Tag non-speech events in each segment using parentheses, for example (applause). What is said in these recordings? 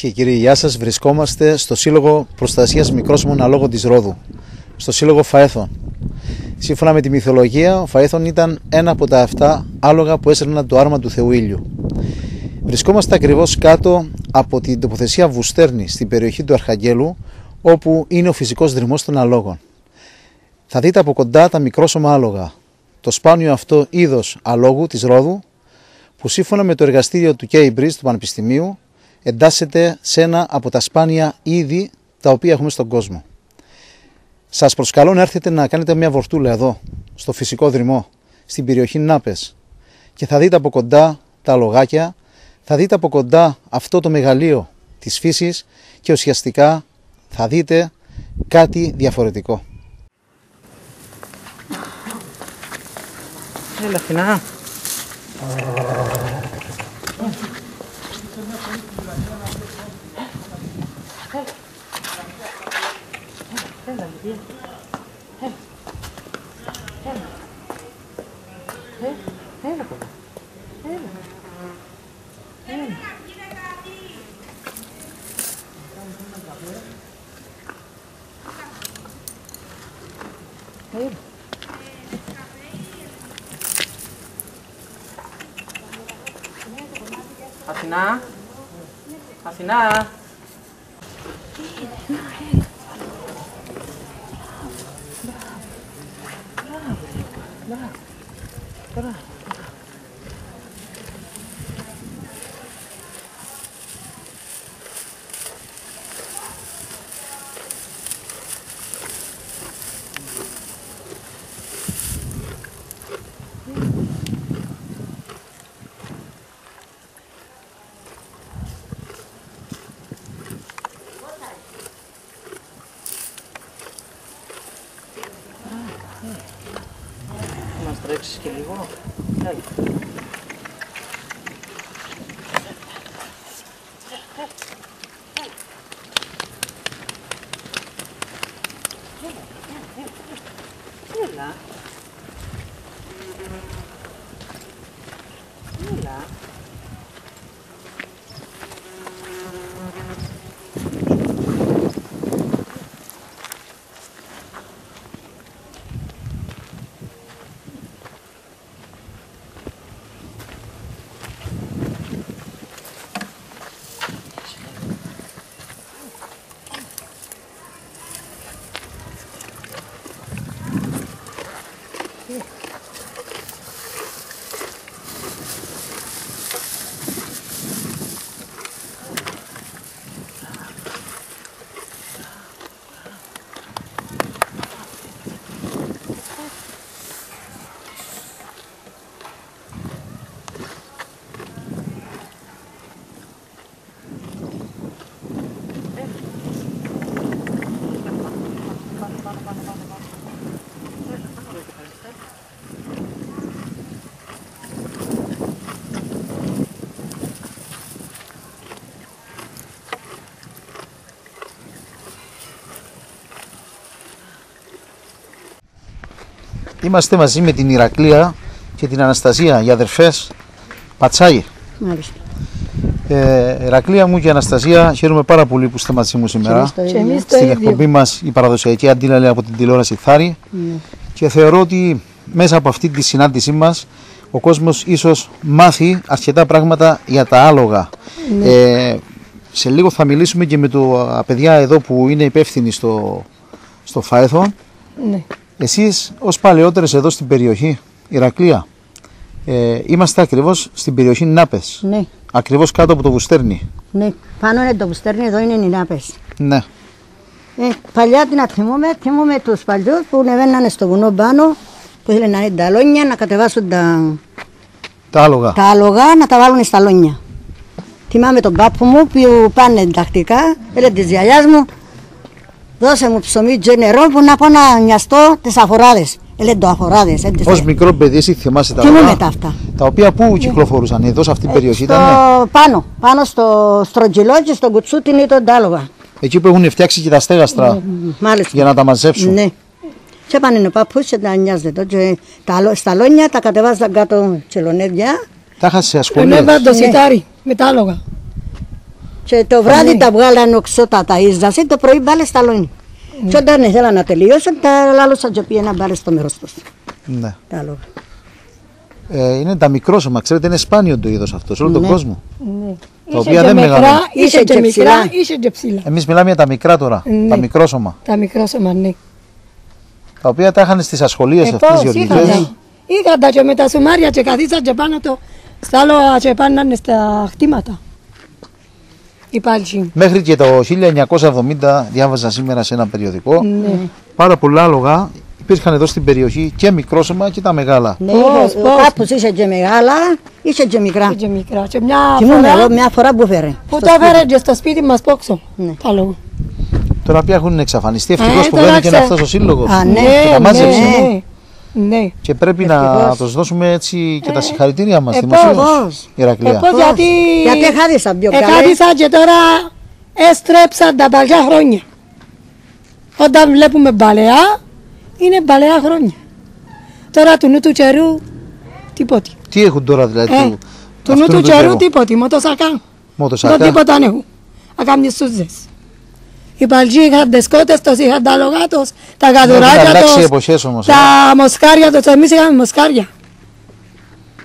και κύριοι, γεια σας. Βρισκόμαστε στο Σύλλογο Προστασίας Μικρόσμων Αλόγων της Ρόδου, στο Σύλλογο Φαέθων. Σύμφωνα με τη μυθολογία, ο Φαέθων ήταν ένα από τα 7 άλογα που έσαιρναν το άρμα του Θεού Ήλιου. Βρισκόμαστε ακριβώς κάτω από την τοποθεσία Βουστέρνη στην περιοχή του Αρχαγγέλου, όπου είναι ο φυσικός δρυμός των αλόγων. Θα δείτε από κοντά τα μικρόσωμα άλογα, το σπάνιο αυτό είδος αλόγου της Ρόδου, που σύμφωνα με το εργαστήριο του Cambridge του Πανεπιστημίου εντάσσεται σε ένα από τα σπάνια είδη τα οποία έχουμε στον κόσμο. Σας προσκαλώ να έρθετε να κάνετε μια βορτούλα εδώ, στο φυσικό δρυμό, στην περιοχή Νάπες και θα δείτε από κοντά τα λογάκια, θα δείτε από κοντά αυτό το μεγαλείο της φύσης και ουσιαστικά θα δείτε κάτι διαφορετικό. Έλα, Φινά. 예. 해. 해. 해. 해. 해. 해. 해. Hey. Hasina. Hasina. Hey, Αθηνά. Να μας τρέξεις και λίγο. Έλα. Έλα. Είμαστε μαζί με την Ηρακλία και την Αναστασία, οι αδερφές Πατσάγη. Μάλιστα. Ε, Ηρακλία μου και Αναστασία, χαίρομαι πάρα πολύ που είστε μαζί μου σήμερα. Και εμείς Και το ίδιο. εμείς το Στην ίδιο. εκπομπή μας η παραδοσιακή αντίλαλη από την τηλεόραση Θάρη Ναι. και θεωρώ ότι μέσα από αυτή τη συνάντησή μας ο κόσμος ίσως μάθει αρκετά πράγματα για τα άλογα. Ε, σε λίγο θα μιλήσουμε και με το α, παιδιά εδώ που είναι υπεύθυνοι στο, στο Φαέθον. Ναι. Εσείς ως παλαιότερες εδώ στην περιοχή Ηρακλία ε, είμαστε ακριβώς στην περιοχή Νάπες. Ναι, Ακριβώς κάτω από το Βουστέρνη. ναι. Πάνω είναι το που στέρνει, εδώ είναι οι νάπες. Ναι. Ε, παλιά την θυμούμε, θυμούμε τους παλιούς που ανεβαίνανε στο βουνό πάνω, που ήθελαν να είναι τα λόνια, να κατεβάσουν τα, Τα άλογα. τα άλογα, να τα βάλουν στα λόνια. Θυμάμαι τον πάπου μου που πάνε τακτικά, έλεγε της γιαγιάς μου, δώσε μου ψωμί και νερό που να πω να νοιαστώ τις αφοράδες. Έλεγε το αφοράδες. ε, τις- Ως μικρό παιδί εσύ θυμάσαι τα Θυμούμαι άλογα. τα αυτά. Τα οποία πού κυκλοφορούσαν, εδώ σε αυτή την περιοχή στο, ήταν. ναι. πάνω, πάνω στο στρογγυλό και στο κουτσούτιν ήταν τα άλογα. Εκεί που έχουν φτιάξει και τα στέγαστρα Μάλιστα. για να τα μαζέψουν. Ναι. Και πάνε ο παππούς και τα νοιάζεται. Και τα, αλο- στα λόνια τα κατεβάζαν κάτω τσελονέδια Τα είχα σε Ενώ ασχολίες; έβαλε το Ναι. σιτάρι με τα άλογα. Και το βράδυ Ναι. τα βγάλαν οξώ τα ταΐζασε, το πρωί πάλι στα λόνια. Και όταν ήθελαν να τελειώσουν, τα λάλωσαν και πήγαιναν πάλι στο μέρος τους. Ναι. Τα άλογα. Ε, είναι τα μικρόσωμα, ξέρετε, είναι σπάνιο το είδος αυτός σε όλο τον Ναι. κόσμο. Ναι. Τα Είχε οποία και δεν μικρά, μεγαλώνουν. είχε Είχε και και μικρά, ψηλά. είχε και ψηλά. Εμείς μιλάμε για τα μικρά τώρα, Ναι. τα μικρόσωμα. Τα μικρόσωμα, ναι. Τα οποία τα είχαν στις ασχολίες Ε, αυτές πώς οι είχαν γεωργικές. τα. Είχαν τα και με τα σουμάρια και καθίσαν και πάνω το στα άλογα και πάνανε στα χτήματα. Οι πάλτσοι. Μέχρι και το 1970 διάβαζα σήμερα σε ένα περιοδικό. Ναι. Πάρα πολλά άλογα υπήρχαν εδώ στην περιοχή και μικρόσωμα και τα μεγάλα. Ναι, Πώς, είχε- ο πώς; πάππους είχε και μεγάλα, είχε και μικρά. Και μικρά. Και μια Θυμούμαι εγώ φορά μια φορά που φέρε. που στο το σπίτι. έφερε και στο σπίτι μας πόξο. Ναι. Τα άλογα. Τώρα πια έχουν εξαφανιστεί. Ευτυχώς Ε, που τώρα δεν είναι ξέ- αυτό ο σύλλογο. Α, ναι. Και τα μάζεψε. ναι, ναι. Και πρέπει να Ευτυχώς. τους δώσουμε έτσι και τα συγχαρητήρια μας. ε, δημοσίως. πώς; Ηρακλία. Ε, πώς, Πώς; γιατί... Γιατί χάρισαν πιο καλές; Εχάρισαν και τώρα έστρεψαν τα παλιά χρόνια. Όταν βλέπουμε παλαιά, είναι παλαιά χρόνια. Τώρα του νου του καιρού, τίποτε. Τι έχουν τώρα δηλαδή. Ε, του- του αυτό νου είναι του το καιρού, καιρό. τίποτε. Μοτοσακά. Μοτοσακά. Δεν τίποτα ανέχουν. Ακάμνοι σούζες. Οι παλιοί είχαν τις κότες τους, είχαν τα λογά τους, τα Έχουν γαδουράκια αλλάξει οι τους, εποχές όμως. ε. τα μοσκάρια τους. Εμείς είχαμε μοσκάρια.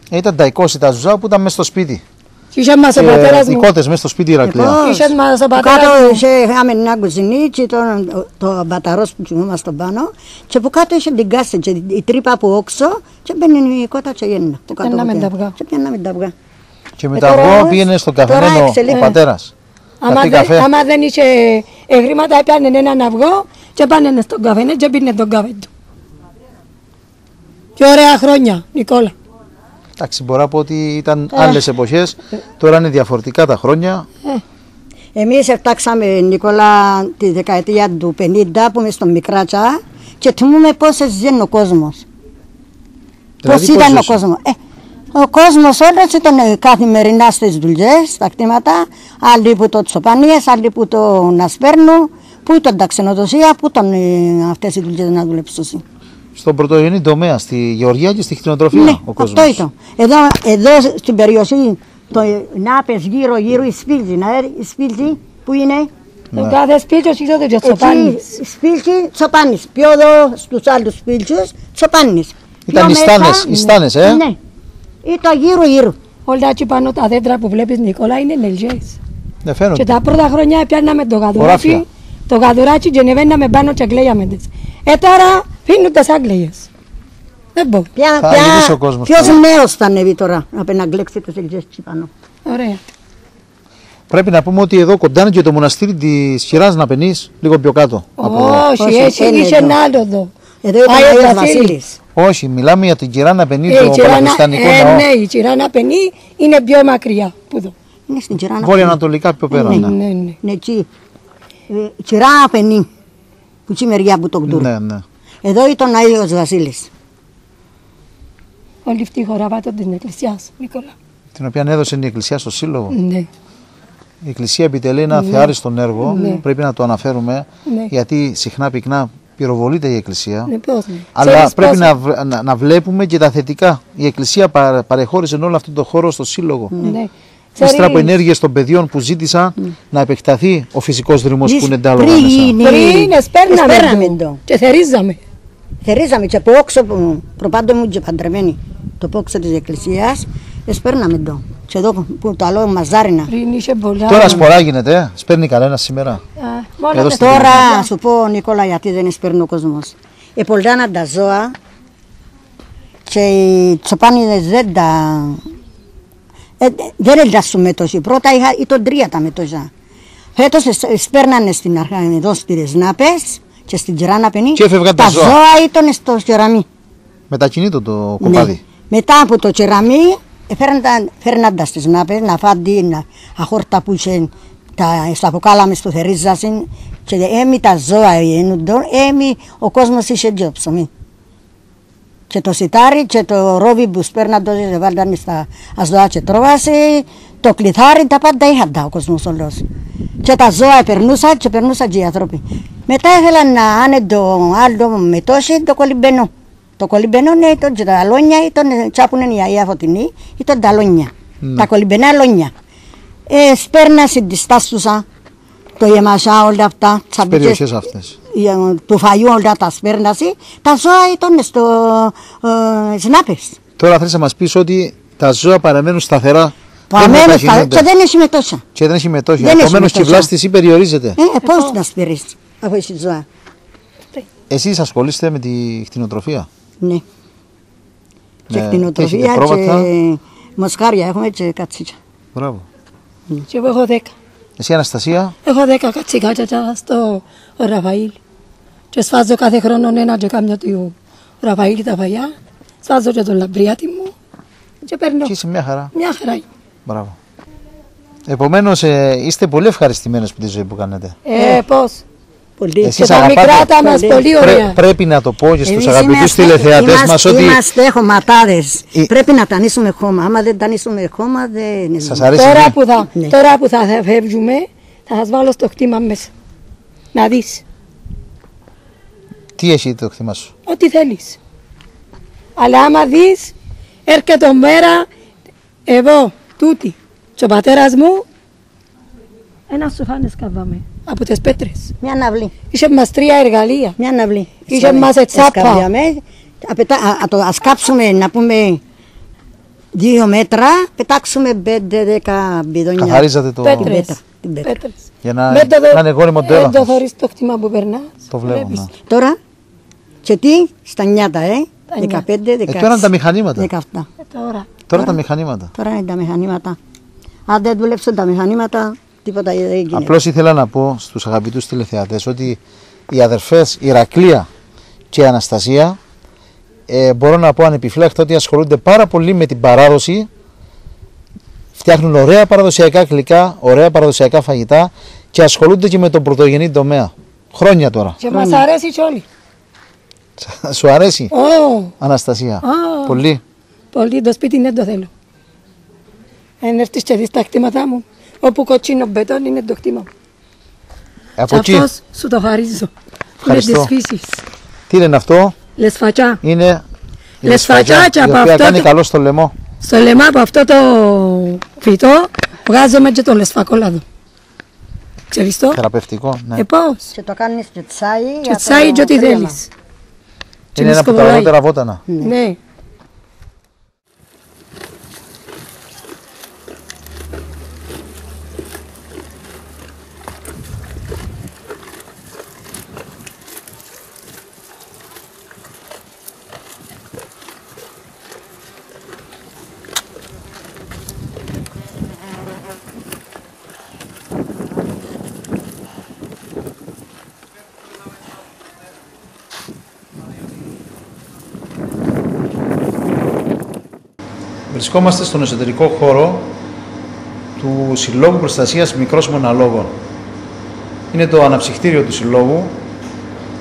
Ε, Ήταν τα 20 τα ζουζά που ήταν μέσα στο σπίτι. Και είχε μας ο πατέρας οι μου. κότε μέσα στο σπίτι Ηρακλία. Πώς. Είχε μας ο Που πατέρας κάτω μου. είχε, είχαμε μια κουζινή και το, το μπαταρός που κοιμούμασταν πάνω και που κάτω είχε την κάση και η τρύπα από όξω και μπαίνει η κότα και γέννα. που κάτω πιάνναμε που τα πήγα. αυγά. Και πιάνναμε τα αυγά. Και με Ε, τα τώρα αυγό όμως, πήγαινε στον τώρα καφενένο ο εξελίχθηκε. Πατέρα. Άμα, δεν, άμα δεν είχε ε, χρήματα, έπιανε έναν αυγό και πάνε στον καφέ και πίνε τον καφέ του. Και ωραία χρόνια, Νικόλα. Εντάξει, μπορώ να πω ότι ήταν Ε. άλλες εποχές. Τώρα είναι διαφορετικά τα χρόνια. Εμείς εφτάξαμε Νικόλα τη δεκαετία του 50 που είμαι στο Μικράτσα και θυμούμε πώς ζει ο κόσμος. Δηλαδή, πώς πώς ήταν ο ζούσε. κόσμος. Ε, ο κόσμος όλος ήταν ε, καθημερινά στις δουλειές, στα κτήματα, άλλοι που το τσοπανίες, άλλοι που το να σπέρνουν, που ήταν τα ξενοδοσία, που ήταν ε, αυτές οι δουλειές να δουλέψουν. Στον πρωτογενή τομέα, στη γεωργία και στη κτηνοτροφία Ναι, ο κόσμος. αυτό ήταν. Εδώ, εδώ στην περιοχή, το Νάπες γύρω γύρω, η Σπίλτζη, να έρθει, η Σπίλτζη που είναι, Το κάθε σπίτι σου είχε και τσοπάνι. Εκεί σπίλτζι, τσοπάνης. Πιο εδώ στους άλλους σπίλτζους, τσοπάνης. Ήταν Πιο οι στάνες, μέσα- οι στάνες, ε; Ναι. Ήταν γύρω γύρω. Όλα εκεί πάνω τα δέντρα που βλέπεις Νικόλα είναι νελιές. Δεν φαίνονται. Και τα πρώτα χρόνια πιάνναμε το Χωράφια. γαδουράκι, το γαδουράκι και ανεβαίναμε πάνω και κλαίγαμε τις. Ε τώρα φύγουν τις άγκλαιγες. Δεν μπορώ. Ποια, Θα γυρίσει ο κόσμος ποιος τώρα. νέος θα ανέβει τώρα να να γλέξει τους ελιές εκεί πάνω. Ωραία. Πρέπει να πούμε ότι εδώ κοντά είναι και το μοναστήρι της Χειράς Ναπενή, λίγο πιο κάτω. από εδώ. Όχι, Όχι, έτσι είναι είχε εδώ. ένα άλλο εδώ. Εδώ ήταν Άγιος ο Άγιος Βασίλης. Βασίλης. Όχι, μιλάμε για την Κυρά Ναπενή, Ε, η το Τσιράνα- Παλαιστανικό ε, ναό. ναι, η Τσιράνα Πενή είναι πιο μακριά. Πού εδώ. Είναι στην Τσιράνα. Βόρεια-ανατολικά πιο πέρα. Ναι, Ναι, ναι, ναι. Ναι, εκεί. Ε, Τσιράνα Πενή. Που τσι μεριά που το κτούρ. ναι. ναι. Εδώ ήταν ο Άγιος Βασίλης. Όλη αυτή η χώρα βάτω της εκκλησιάς, Νικόλα. Την οποία έδωσε η Εκκλησία στο Σύλλογο. Ναι. Η Εκκλησία επιτελεί ένα θεάριστον έργο, πρέπει να το αναφέρουμε, Ναι. γιατί συχνά πυκνά πυροβολείται η Εκκλησία. Ναι, πώς ναι. Αλλά Ξέρεις πρέπει πώς- να, β- να, να βλέπουμε και τα θετικά. Η Εκκλησία παρε- παρεχώρησε όλο αυτό το χώρο στο Σύλλογο. Ναι. Ύστερα από Ξέρεις, ενέργειες των παιδιών που ζήτησαν να επεκταθεί ο φυσικός δρυμός που Εις είναι εντάλογα πριν μέσα. γίνει- Πριν εσπέρναμε εσπέρναμε το το. και θερίζαμε. Θερίζαμε και από όξο που προπάντω μου και παντρεμένη το πόξο της εκκλησίας, εσπέρναμε το. Και εδώ που- που το άλλο μαζάρινα. Πριν είχε πολλά. Τώρα σπορά γίνεται, ε. σπέρνει κανένα σήμερα. Α, μόνο Εδώ με στην το- Τώρα σου πω Νικόλα γιατί δεν εσπέρνει ο κόσμος. Ε, πολλά τα ζώα και οι τσοπάνιδες δεν τα... Ε, δεν έλτασουν μετώση. Πρώτα είχα, ήταν τρία τα μετώσα. Φέτος εσ- εσπέρνανε στην αρχή εδώ στις Νάπες και στην Τζεράναπενή. Και έφευγαν τα τα ζώα. ζώα ήταν στο κεραμί. Μετακινείτο το κοπάδι. Ναι. Μετά από το κεραμί, φέρναν τα στις νάπες, να φάνει να αχόρτα που είχε τα σταποκάλαμε στο θερίζασιν και έμει τα ζώα ενούντον, έμει ο κόσμος είχε και το ψωμί. Και το σιτάρι και το ρόβι που σπέρναν τότε βάλταν στα αζώα και τρώβασε, το κλειθάρι τα πάντα είχαν τα ο κόσμος όλος. Και τα ζώα περνούσαν και περνούσαν και οι άνθρωποι. Μετά ήθελαν να άνε το άλλο με τόση το κολυμπενό. Το κολυμπενό ναι, ήταν και τα αλόνια, ήταν τσάπουνε η Αγία Φωτεινή, ήταν τα αλόνια. Τα κολυμπενά αλόνια. Ε, σπέρνα συντιστάσουσα το γεμασά όλα αυτά. Στι περιοχές αυτές. ε, του φαγιού όλα τα σπέρναση. Τα ζώα ήταν στο ε, σνάπες. Τώρα θέλεις να μας πεις ότι τα ζώα παραμένουν σταθερά. Παραμένουν στα... μετακινούνται και δεν έχει μετώσα. και δεν έχει μετόχεια. Δεν έχει Επομένως και η μετόχεια. βλάστηση περιορίζεται. Ε, πώς να σπερείς αφού έχει ζώα. Εσείς ασχολείστε με τη κτηνοτροφία. Ναι. Και Ναι, κτηνοτροφία έχετε και πρόβατα. μοσχάρια έχουμε και κατσίκια. Μπράβο. Και εγώ έχω δέκα. Εσύ Αναστασία, Έχω δέκα κατσικάκια στο Ραφαήλ. Και σφάζω κάθε χρόνο ένα και κάμια του Ραφαήλ τα φαγιά. Σφάζω και τον λαμπριάτη μου. Και παίρνω. και είσαι μια χαρά. Μια χαρά. είναι. Μπράβο. Επομένως, είστε πολύ ευχαριστημένες που τη ζωή που κάνετε. Ε, πώς; Πολύ. Εσείς Και τα αγαπάτε. μικρά τα μας Πολύ. πολύ Πρέ- ωραία. πρέπει να το πω και στους Εμείς αγαπητούς είμαστε- τηλεθεατές μας είμαστε- ότι Είμαστε χωματάδες. Η- Πρέπει να τανίσουμε χώμα. Άμα δεν τανίσουμε χώμα δεν σας αρέσει. Τώρα ναι. που, θα, Ναι. τώρα που θα φεύγουμε, θα σας βάλω στο κτήμα μέσα. Να δεις. Τι έχει το κτήμα σου; Ό,τι θέλεις. Αλλά άμα δεις, έρχεται μέρα, εγώ, τούτη, και ο πατέρας μου, ένα σουφάνε σκαβάμε από τις πέτρες. Μια ναυλή. Είχε μας τρία εργαλεία. Μια ναυλή. Είχε μας ετσάπα. Εσκαβιάμε. Απετά- α, α, το ας κάψουμε να πούμε δύο μέτρα, πετάξουμε πέντε δέκα μπιδόνια. Καθαρίζατε το. Πέτρες. πέτρα, την πέτρα. Πέτρες. Για να, Με το δε- να είναι γόνιμο το ε, έδαφος. το θωρείς το κτήμα που περνάς. Το βλέπω. Βλέπεις. ναι. Τώρα, και τι, στα νιάτα, ε. Τα νιάτα. 15, 16. Ε, τώρα είναι τα μηχανήματα. 17. Ε, τώρα. Τώρα τα μηχανήματα. Τώρα είναι τα μηχανήματα. Αν δεν δουλέψουν τα μηχανήματα, τίποτα δεν γίνεται. Απλώς ήθελα να πω στους αγαπητούς τηλεθεατές ότι οι αδερφές Ηρακλία και Αναστασία ε, μπορώ να πω ανεπιφύλακτα ότι ασχολούνται πάρα πολύ με την παράδοση. Φτιάχνουν ωραία παραδοσιακά γλυκά, ωραία παραδοσιακά φαγητά και ασχολούνται και με τον πρωτογενή τομέα. Χρόνια τώρα. Και μας αρέσει κι όλοι. Σου αρέσει, Ω, Αναστασία; Α. Πολύ. πολύ το σπίτι δεν το θέλω. Αν έρθεις και δεις τα κτήματά μου, όπου κοτσίνο μπετόν είναι το κτήμα μου. Από εκεί, Σαφώς σου το χαρίζω. Είναι Ευχαριστώ. της φύσης. τι είναι αυτό, Λεσφατσά. είναι η Λες λεσφαγιά, φατσάκια η από οποία αυτό κάνει το- καλό στο λαιμό. Στο λεμά από αυτό το φυτό βγάζουμε και το λεσφακόλαδο. Ξέρεις το; Θεραπευτικό. Ναι. Ε, πώς; Και το κάνεις και τσάι. Και για το τσάι και ό,τι κρέμας. θέλεις. και είναι ένα από τα μισκοβολάει. ωραιότερα βότανα. Ναι. Βρισκόμαστε στον εσωτερικό χώρο του Συλλόγου Προστασίας Μικρόσιμων Αλόγων. Είναι το αναψυχτήριο του Συλλόγου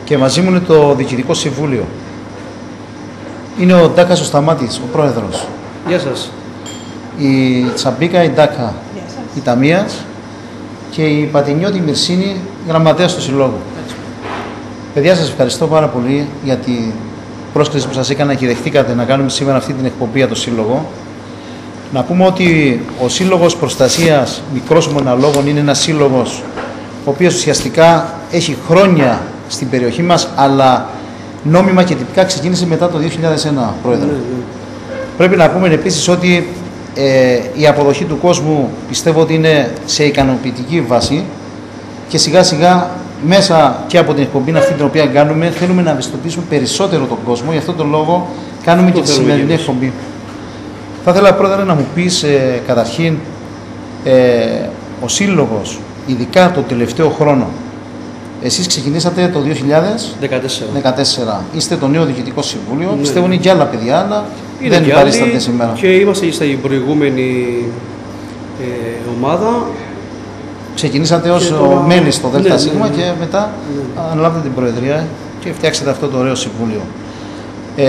και μαζί μου είναι το Διοικητικό Συμβούλιο. Είναι ο Ντάκας ο Σταμάτης, ο πρόεδρος. Γεια σας. Η Τσαμπίκα η Ντάκα, η Ταμίας και η Πατινιώτη Μυρσίνη, γραμματέας του Συλλόγου. Παιδιά, σας ευχαριστώ πάρα πολύ για την πρόσκληση που σας έκανα και δεχτήκατε να κάνουμε σήμερα αυτή την εκπομπή για το Σύλλογο. Να πούμε ότι ο Σύλλογος Προστασίας Μικρόσωμων Αλόγων είναι ένας σύλλογος ο οποίος ουσιαστικά έχει χρόνια στην περιοχή μας, αλλά νόμιμα και τυπικά ξεκίνησε μετά το 2001, Πρόεδρε. Πρέπει να πούμε επίσης ότι ε, η αποδοχή του κόσμου πιστεύω ότι είναι σε ικανοποιητική βάση και σιγά σιγά μέσα και από την εκπομπή αυτή την οποία κάνουμε θέλουμε να ευαισθητοποιήσουμε περισσότερο τον κόσμο. Γι' αυτόν τον λόγο κάνουμε και τη θέλουμε σημερινή κι εμείς. εκπομπή. Θα ήθελα πρόεδρε να μου πεις ε, καταρχήν ε, ο Σύλλογος, ειδικά το τελευταίο χρόνο, εσείς ξεκινήσατε το 2014, 14. είστε το νέο Διοικητικό Συμβούλιο, Ναι. πιστεύω είναι και άλλα παιδιά, αλλά Είναι δεν και παρίσταται άλλοι σήμερα. Και είμαστε στην προηγούμενη ε, ομάδα. Ξεκινήσατε ως Και ο τώρα- μέλη στο ΔΣ Ναι, ναι, ναι. και μετά Ναι. αναλάβετε την Προεδρία και φτιάξατε αυτό το ωραίο Συμβούλιο. Ε,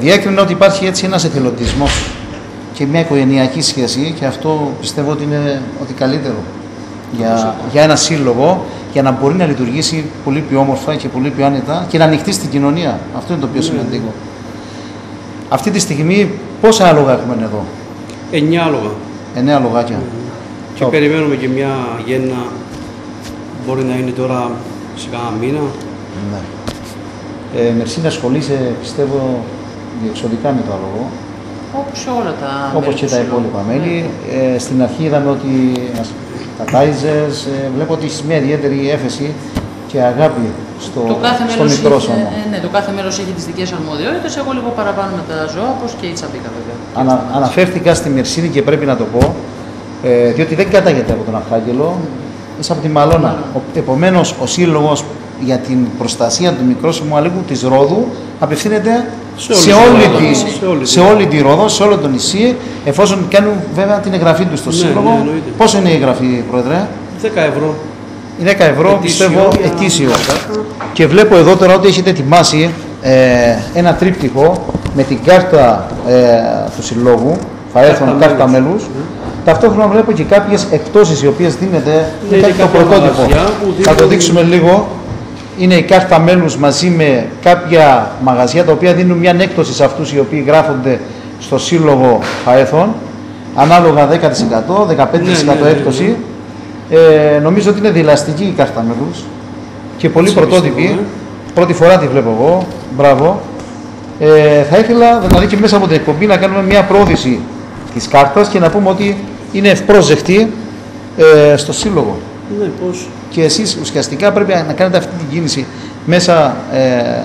διέκρινα ότι υπάρχει έτσι ένας εθελοντισμός και μια οικογενειακή σχέση και αυτό πιστεύω ότι είναι ότι καλύτερο για, για ένα σύλλογο για να μπορεί να λειτουργήσει πολύ πιο όμορφα και πολύ πιο άνετα και να ανοιχτεί στην κοινωνία. Αυτό είναι το πιο σημαντικό. Αυτή τη στιγμή πόσα άλογα έχουμε εδώ, Εννιά άλογα. εννέα λογάκια. Και Top. περιμένουμε και μια γέννα. Μπορεί να είναι τώρα σε κάνα μήνα. Ναι. Ε, Μερσίνα ασχολείσαι, πιστεύω, διεξοδικά με το άλογο, Όπως σε όλα τα όπως μέλη και του τα Συλλόγου. υπόλοιπα μέλη. Ε, στην αρχή είδαμε ότι ας- τα τάιζες, ε, βλέπω ότι έχει μια ιδιαίτερη έφεση και αγάπη στο, Το κάθε στο μέλος μικρό έχει, σώμα. ε, ναι, το κάθε μέλος έχει τις δικές αρμοδιότητες, εγώ λίγο παραπάνω με τα ζώα, όπως και η τσαπίκα βέβαια. Ανα, αναφέρθηκα στη Μερσίνη και πρέπει να το πω, ε, διότι δεν κατάγεται από τον Αρχάγγελο, είσαι από τη Μαλώνα. Επομένως, ο σύλλογος για την προστασία του μικρόσωμου αλήγου της Ρόδου απευθύνεται Σε σε, όλη όλη, τη τη, Ρόδο, σε όλη τη σε όλη τη Ρόδο, σε όλο το νησί, εφόσον κάνουν βέβαια την εγγραφή τους στο Ναι, σύλλογο. ναι, εννοείται. Πόσο είναι η εγγραφή, Πρόεδρε; 10 ευρώ. Είναι 10 ευρώ, Ετήσιο πιστεύω, για- ετήσιο. Και βλέπω εδώ τώρα ότι έχετε ετοιμάσει ε, ένα τρίπτυχο με την κάρτα ε, του συλλόγου, φαέθων Κάρτα κάρτα μέλους. μέλους. Ταυτόχρονα βλέπω και κάποιες εκπτώσεις οι οποίες δίνεται, Ναι, είναι είναι κάτι το κάποια πρωτότυπο. μαγαζιά που Θα το δίνουν- δείξουμε λίγο. Είναι η κάρτα μέλους μαζί με κάποια μαγαζιά τα οποία δίνουν μια έκπτωση σε αυτούς οι οποίοι γράφονται στο σύλλογο φαέθων. Ανάλογα 10%, 15% Ναι, ναι, ναι, έκπτωση. Ε, νομίζω ότι είναι δηλαστική η κάρτα μέλους και πολύ Έτσι πρωτότυπη. πιστεύω, ναι. Πρώτη φορά τη βλέπω εγώ. Μπράβο. Ε, θα ήθελα δηλαδή και μέσα από την εκπομπή να κάνουμε μια πρόθεση της κάρτας και να πούμε ότι είναι ευπρόσδεκτη ε, στο σύλλογο. Ναι, πώς. Και εσείς ουσιαστικά πρέπει να κάνετε αυτή την κίνηση μέσα ε,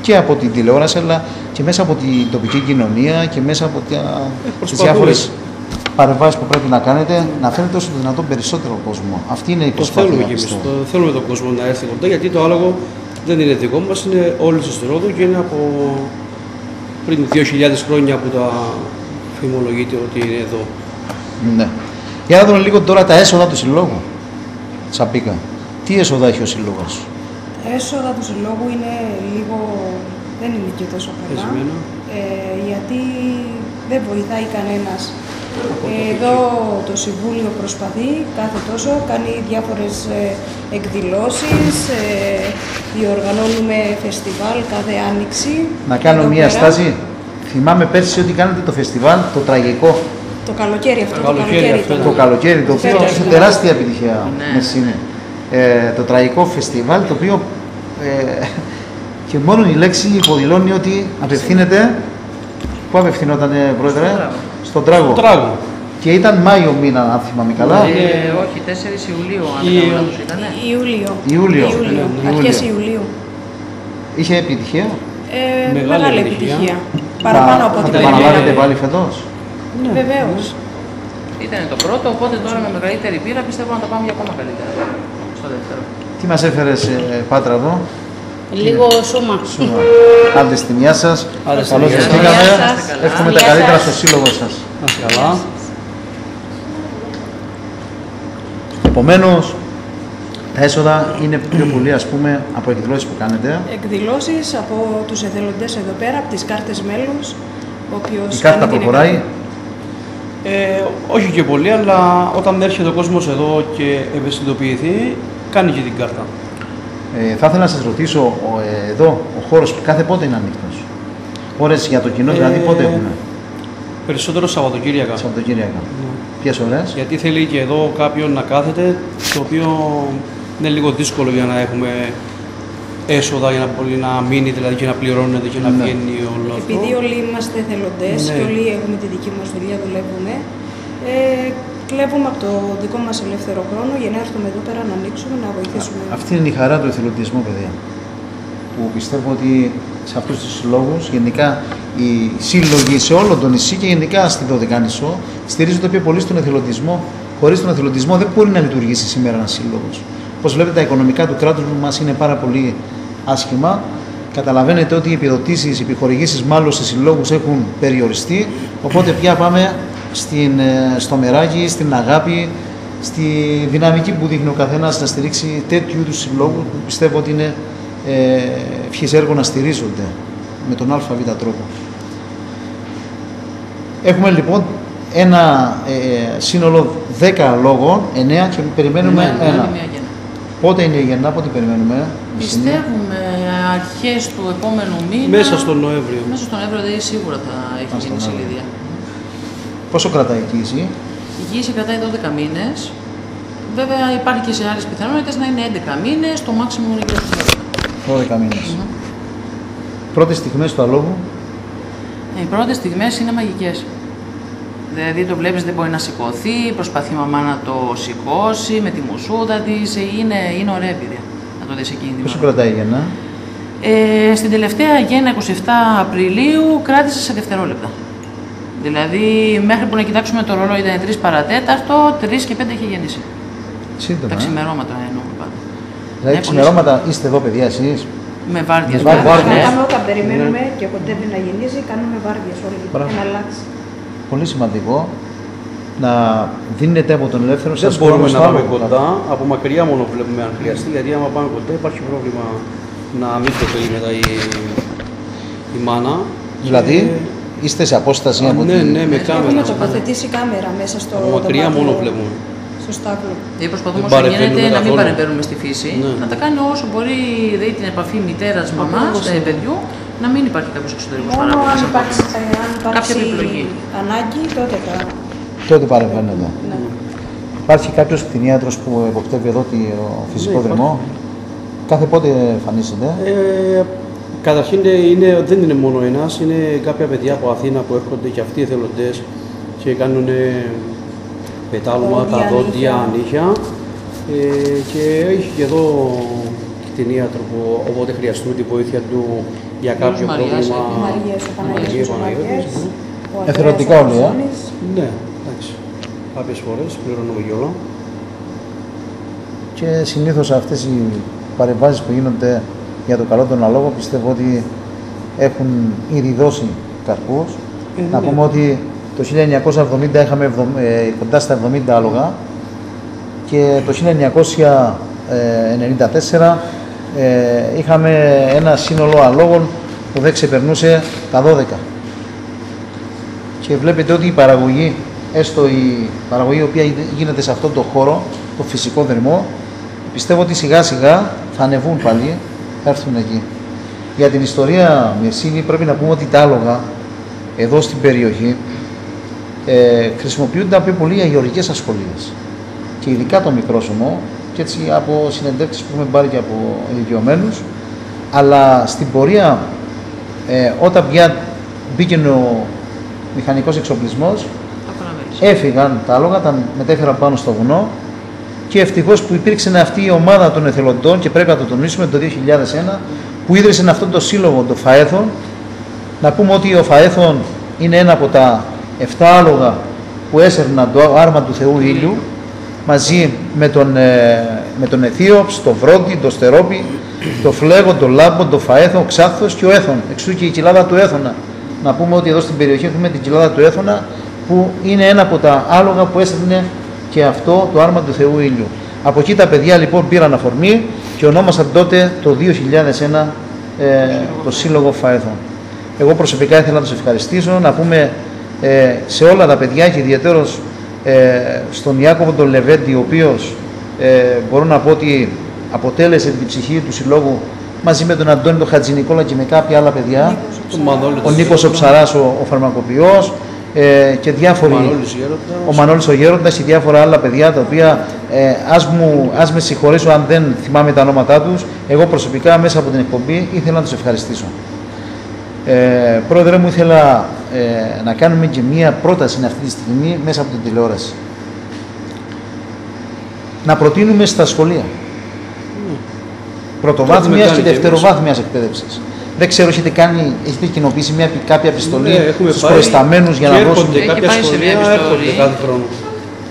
και από την τηλεόραση αλλά και μέσα από την τοπική κοινωνία και μέσα από τα, τις προσπαθούμε. διάφορες παρεμβάσεις που πρέπει να κάνετε να φέρετε όσο το δυνατόν περισσότερο κόσμο. Αυτή είναι η Το προσπάθεια. θέλουμε κι εμείς. πιστεύω. Το θέλουμε τον κόσμο να έρθει κοντά γιατί το άλογο δεν είναι δικό μας, είναι όλης της Ρόδου και είναι από πριν 2.000 χρόνια που τα φημολογείται ότι είναι εδώ. Ναι. Για να δούμε λίγο τώρα τα έσοδα του συλλόγου. Τσαπίκα. Τι έσοδα έχει ο σύλλογος; Τα έσοδα του συλλόγου είναι λίγο. δεν είναι και τόσο καλά. Πεσμένα. Ε, γιατί δεν βοηθάει κανένας. Εδώ το Συμβούλιο προσπαθεί κάθε τόσο, κάνει διάφορες ε, εκδηλώσεις, ε, διοργανώνουμε φεστιβάλ κάθε άνοιξη. Να κάνω Εδώ μία πέρα. στάση. Θυμάμαι πέρσι ότι κάνετε το φεστιβάλ το τραγικό Το καλοκαίρι αυτό, Το το καλοκαίρι καλοκαίρι. αυτό, ήταν. το καλοκαίρι, το οποίο Φέτος είχε ήταν. τεράστια επιτυχία. Ναι. Μεσίνη. Ε, το τραγικό φεστιβάλ το οποίο ε, και μόνο η λέξη υποδηλώνει ότι απευθύνεται. Πού απευθυνόταν, Πρόεδρε, στον τράγο. Τράγο. Και ήταν Μάιο μήνα, αν θυμάμαι καλά. Ναι, Ε, όχι, 4 Ιουλίου, αν Η- δεν κάνω λάθος ήτανε. Ιούλιο. Ιούλιο. Ιούλιο. Ναι, Αρχές Ιούλιο. Ιουλίου. Είχε επιτυχία; Ε, Μεγάλη μεγάλη, επιτυχία. επιτυχία. Παραπάνω θα, από θα ό,τι το περιμέναμε. επαναλάβετε περιμέναμε. πάλι φέτος; Βεβαίως. Ήταν το πρώτο, οπότε τώρα με μεγαλύτερη πείρα πιστεύω να τα πάμε για ακόμα καλύτερα. Στο δεύτερο. Τι μας έφερες, ε, Πάτρα, εδώ; Λίγο σώμα. Σώμα. Άντε στη μία σας. Άντε στη Καλώς μία σας. ήρθατε. Γεια σας. Εύχομαι τα Γεια καλύτερα σας. στο σύλλογο σας. Να είστε καλά. Επομένως, τα έσοδα είναι πιο πολύ, ας πούμε, από εκδηλώσεις που κάνετε. Εκδηλώσεις από τους εθελοντές εδώ πέρα, από τις κάρτες μέλους. Όποιος Η κάρτα κάνει την προχωράει. Εγγραφή. Ε, όχι και πολύ, αλλά όταν έρχεται ο κόσμος εδώ και ευαισθητοποιηθεί, κάνει και την κάρτα. Ε, θα ήθελα να σας ρωτήσω, ο, ε, εδώ ο χώρος κάθε πότε είναι ανοιχτός; Ώρες για το κοινό, δηλαδή Ε, πότε έχουμε, Περισσότερο Σαββατοκύριακα. Σαββατοκύριακα. Ποιες ώρες; Γιατί θέλει και εδώ κάποιον να κάθεται, το οποίο είναι λίγο δύσκολο για να έχουμε έσοδα για να μπορεί να μείνει δηλαδή και να πληρώνεται και να Ναι. βγαίνει όλο αυτό. Επειδή όλοι είμαστε εθελοντέ Ναι. και όλοι έχουμε τη δική μας δουλειά, δουλεύουμε. Ε, κλέβουμε από το δικό μας ελεύθερο χρόνο για να έρθουμε εδώ πέρα να ανοίξουμε, να βοηθήσουμε. Αυτή είναι η χαρά του εθελοντισμού, παιδιά. Που πιστεύω ότι σε αυτούς τους συλλόγους, γενικά οι σύλλογοι σε όλο το νησί και γενικά στη Δωδεκάνησο στηρίζονται πιο πολύ στον εθελοντισμό. Χωρίς τον εθελοντισμό δεν μπορεί να λειτουργήσει σήμερα ένας σύλλογος. Όπως βλέπετε, τα οικονομικά του κράτους μας είναι πάρα πολύ άσχημα. Καταλαβαίνετε ότι οι επιδοτήσεις, οι επιχορηγήσεις μάλλον σε συλλόγους έχουν περιοριστεί. Οπότε πια πάμε στην, ε, στο μεράκι, στην αγάπη, στη δυναμική που δείχνει ο καθένας να στηρίξει τέτοιου είδους συλλόγους που πιστεύω ότι είναι ε, ευχής έργο να στηρίζονται με τον ΑΒ τρόπο. Έχουμε λοιπόν ένα ε, σύνολο 10 λόγων, 9 και περιμένουμε Ναι, ένα. μία γεννά. Πότε είναι η γεννά, πότε περιμένουμε; Πιστεύουμε αρχές του επόμενου μήνα. Μέσα στον Νοέμβριο. Μέσα στον Νοέμβριο δηλαδή σίγουρα θα έχει Μέσα γίνει στον σελίδια. Πόσο κρατάει η εγγύηση. Η γύση κρατάει 12 μήνες. Βέβαια υπάρχει και σε άλλες πιθανότητες να είναι 11 μήνες, το maximum είναι και 12. 12 μήνες. Πρώτες στιγμές του αλόγου. Οι πρώτες στιγμές είναι μαγικές. Δηλαδή το βλέπεις δεν μπορεί να σηκωθεί, προσπαθεί η μαμά να το σηκώσει με τη μουσούδα της. Είναι, είναι ωραία εμπειρία να το δεις εκείνη την Πόσο ώρα. κρατάει η γεννά. Ε, στην τελευταία γέννα 27 Απριλίου κράτησε σε δευτερόλεπτα. Δηλαδή μέχρι που να κοιτάξουμε το ρολόι ήταν 3 παρατέταρτο, 3 και 5 είχε γεννήσει. Σύντομα. Τα ε. ξημερώματα εννοούμε πάντα. Δηλαδή Ναι, πολύ ξημερώματα είστε εδώ παιδιά εσείς; Με βάρδιες Με βέβαια, βάρδιες. ναι. Όταν, όταν περιμένουμε και κοντεύει να γεννήσει, κάνουμε βάρδιες όλοι Μπράβο. για να αλλάξει. Πολύ σημαντικό να δίνετε από τον ελεύθερο Δεν σας μπορούμε χρόνο να στο πάμε άλλο. κοντά, από μακριά μόνο βλέπουμε αν χρειαστεί, γιατί άμα πάμε κοντά υπάρχει πρόβλημα να μην το θέλει μετά η, η μάνα. Δηλαδή, Και- είστε σε απόσταση Α, από ναι, την- ναι, με Έχουμε κάμερα. τοποθετήσει κάμερα μέσα στο Από μακριά δωμάτιο, μόνο βλέπουμε. Στο στάβλο. Δηλαδή προσπαθούμε Δεν όσο παρεμβαίνουμε γίνεται να μην καθόλου. παρεμβαίνουμε στη φύση, Ναι. να τα κάνει όσο μπορεί δηλαδή, την επαφή μητέρας μαμάς ε, παιδιού, να μην υπάρχει κάποιος εξωτερικός Μόνο παράγοντας. αν υπάρξει, ε, αν υπάρξει επιλογή. ανάγκη, τότε θα. τότε παρεμβαίνετε. Ναι. Υπάρχει κάποιος κτηνίατρος που εποπτεύει εδώ το φυσικό Ναι, δρυμό; Κάθε πότε εμφανίζεται. Ε, καταρχήν ε, είναι, δεν είναι μόνο ένας, είναι κάποια παιδιά από Αθήνα που έρχονται και αυτοί εθελοντές και κάνουν ε, πετάλωμα, τα Δόντια, δόντια, νύχια. νύχια. Ε, και έχει και εδώ κτηνίατρο που όποτε χρειαστούν τη βοήθεια του για κάποιο Μαριάς, πρόβλημα. Ο Μαριές, ο Μαριές, Παναγιώτης, ο Παναγιώτης, Μαριές, ναι. ο Ανδρέας Εθελοντικά όλοι, ε. Αμαζόνης. Ναι, εντάξει. Κάποιε φορέ πληρώνουμε και όλα. Και συνήθως αυτές οι παρεμβάσεις που γίνονται για το καλό των αλόγων πιστεύω ότι έχουν ήδη δώσει καρπούς. Ε, Να ναι. πούμε ότι το 1970 είχαμε εβδομ- ε, κοντά στα 70 άλογα και το 1994 ε, είχαμε ένα σύνολο αλόγων που δεν ξεπερνούσε τα 12. Και βλέπετε ότι η παραγωγή, έστω η παραγωγή η οποία γίνεται σε αυτόν τον χώρο, το φυσικό δρυμό, πιστεύω ότι σιγά σιγά θα ανεβούν πάλι, θα έρθουν εκεί. Για την ιστορία Μεσίνη πρέπει να πούμε ότι τα άλογα εδώ στην περιοχή ε, χρησιμοποιούνται πιο πολύ για γεωργικές ασχολίες και ειδικά το μικρόσωμο και έτσι από συνεντεύξεις που έχουμε πάρει και από ηλικιωμένους. Αλλά στην πορεία ε, όταν πια μπήκε ο μηχανικός εξοπλισμός έφυγαν τα άλογα, τα μετέφεραν πάνω στο βουνό και ευτυχώς που υπήρξε αυτή η ομάδα των εθελοντών και πρέπει να το τονίσουμε το 2001 που ίδρυσαν αυτόν το σύλλογο, το ΦΑΕΘΟΝ. Να πούμε ότι ο ΦΑΕΘΟΝ είναι ένα από τα 7 άλογα που έσερναν το άρμα του Θεού Ήλιου μαζί με τον, ε, με τον Αιθίωψ, τον Βρόντι, τον Στερόπι, τον Φλέγο, τον Λάμπο, τον Φαέθον, ο Ξάθος και ο Έθον. Εξού και η κοιλάδα του Έθωνα. Να πούμε ότι εδώ στην περιοχή έχουμε την κοιλάδα του Έθωνα που είναι ένα από τα άλογα που έσερνε και αυτό το άρμα του Θεού Ήλιου. Από εκεί τα παιδιά λοιπόν πήραν αφορμή και ονόμασαν τότε το 2001 ε, το Σύλλογο Φαέθων. Εγώ προσωπικά ήθελα να τους ευχαριστήσω, να πούμε ε, σε όλα τα παιδιά και ιδιαίτερος ε, στον Ιάκωβο τον Λεβέντη, ο οποίος ε, μπορώ να πω ότι αποτέλεσε την ψυχή του συλλόγου μαζί με τον Αντώνη τον Χατζηνικόλα και με κάποια άλλα παιδιά. Το Μανώλης, Ο Νίκος ο Ψαράς, ο, ο φαρμακοποιός ε, και διάφοροι, Ο Μανώλης Γέροντας. ο Μανώλης ο Γέροντας και διάφορα άλλα παιδιά τα οποία ε, ας, μου, ας με συγχωρήσω αν δεν θυμάμαι τα ονόματά τους εγώ προσωπικά μέσα από την εκπομπή ήθελα να τους ευχαριστήσω. Ε, πρόεδρε μου ήθελα ε, να κάνουμε και μία πρόταση αυτή τη στιγμή μέσα από την τηλεόραση. Να προτείνουμε στα σχολεία πρωτοβάθμιας κάνει και και εμείς. δευτεροβάθμιας εκπαίδευσης. Δεν ξέρω, έχετε, κάνει, έχετε κοινοποιήσει μια, κάποια επιστολή Ναι, έχουμε στους πάει προϊσταμένους για και να έρχονται δώσουν... Έχει κάποια πάει σε μια σχολεία επιστολή. έρχονται κάθε χρόνο.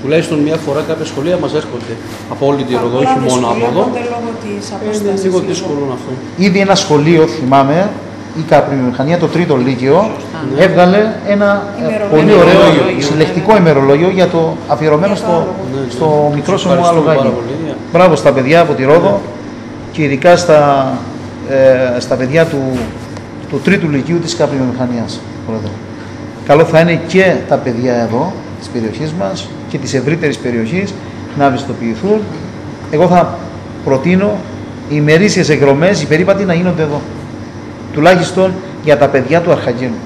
Τουλάχιστον μια φορά κάποια σχολεία μας έρχονται από όλη τη Ροδό, όχι Απλά μόνο από εδώ. δυσκολεύονται λόγω της Ε, Είναι απόστασης. λίγο λίγο. δύσκολο αυτό. Ήδη ένα σχολείο, θυμάμαι, η Καπριμηχανία, το τρίτο λύκειο, Ναι. έβγαλε ένα ε, Ημερολόγιο. πολύ ωραίο Ημερολόγιο, συλλεκτικό ημερολόγιο για το αφιερωμένο Για το στο, άλογο. Ναι, ναι. στο μικρό Τους σου ευχαριστούμε άλογάκι. πάρα πολύ. Μπράβο στα παιδιά από τη Ρόδο και ειδικά στα, ε, στα παιδιά του, του τρίτου λυκείου της Καπριμηχανίας. Πρόεδρε. Καλό θα είναι και τα παιδιά εδώ, της περιοχής μας και της ευρύτερης περιοχής να ευαισθητοποιηθούν. Εγώ θα προτείνω οι ημερήσιες εκδρομές, οι περίπατοι να γίνονται εδώ. Τουλάχιστον για τα παιδιά του Αρχαγγέλου.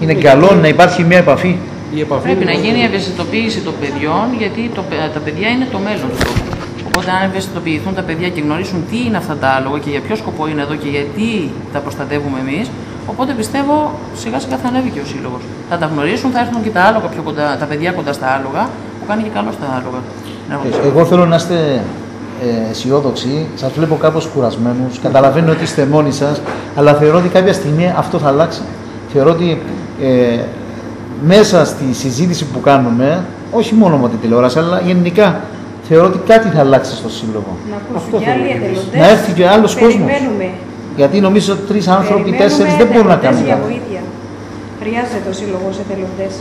Είναι καλό να υπάρχει μια επαφή. Η επαφή Πρέπει είναι να πολύ- γίνει η ευαισθητοποίηση των παιδιών, γιατί το, παι- τα παιδιά είναι το μέλλον του τόπου. Οπότε, αν ευαισθητοποιηθούν τα παιδιά και γνωρίσουν τι είναι αυτά τα άλογα και για ποιο σκοπό είναι εδώ και γιατί τα προστατεύουμε εμείς, οπότε πιστεύω σιγά σιγά θα ανέβει και ο σύλλογος. Θα τα γνωρίσουν, θα έρθουν και τα, άλογα πιο κοντά, τα παιδιά κοντά στα άλογα, που κάνει και καλό στα άλογα. Να έχουν Ε, Εγώ θέλω να είστε ε, αισιόδοξοι. Σας βλέπω κάπως κουρασμένους. Καταλαβαίνω ότι είστε μόνοι σας. Αλλά θεωρώ ότι κάποια στιγμή αυτό θα αλλάξει. Θεωρώ ότι ε, μέσα στη συζήτηση που κάνουμε, όχι μόνο με την τηλεόραση, αλλά γενικά, θεωρώ ότι κάτι θα αλλάξει στο σύλλογο. Να Αυτό ακούσουν και άλλοι θέλουμε εμείς. εθελοντές. Να έρθει και άλλος κόσμος. Περιμένουμε. Γιατί νομίζω ότι τρεις άνθρωποι, Περιμένουμε τέσσερις δεν μπορούν να εθελοντές κάνουν για κάτι. βοήθεια. Χρειάζεται ο σύλλογος εθελοντές.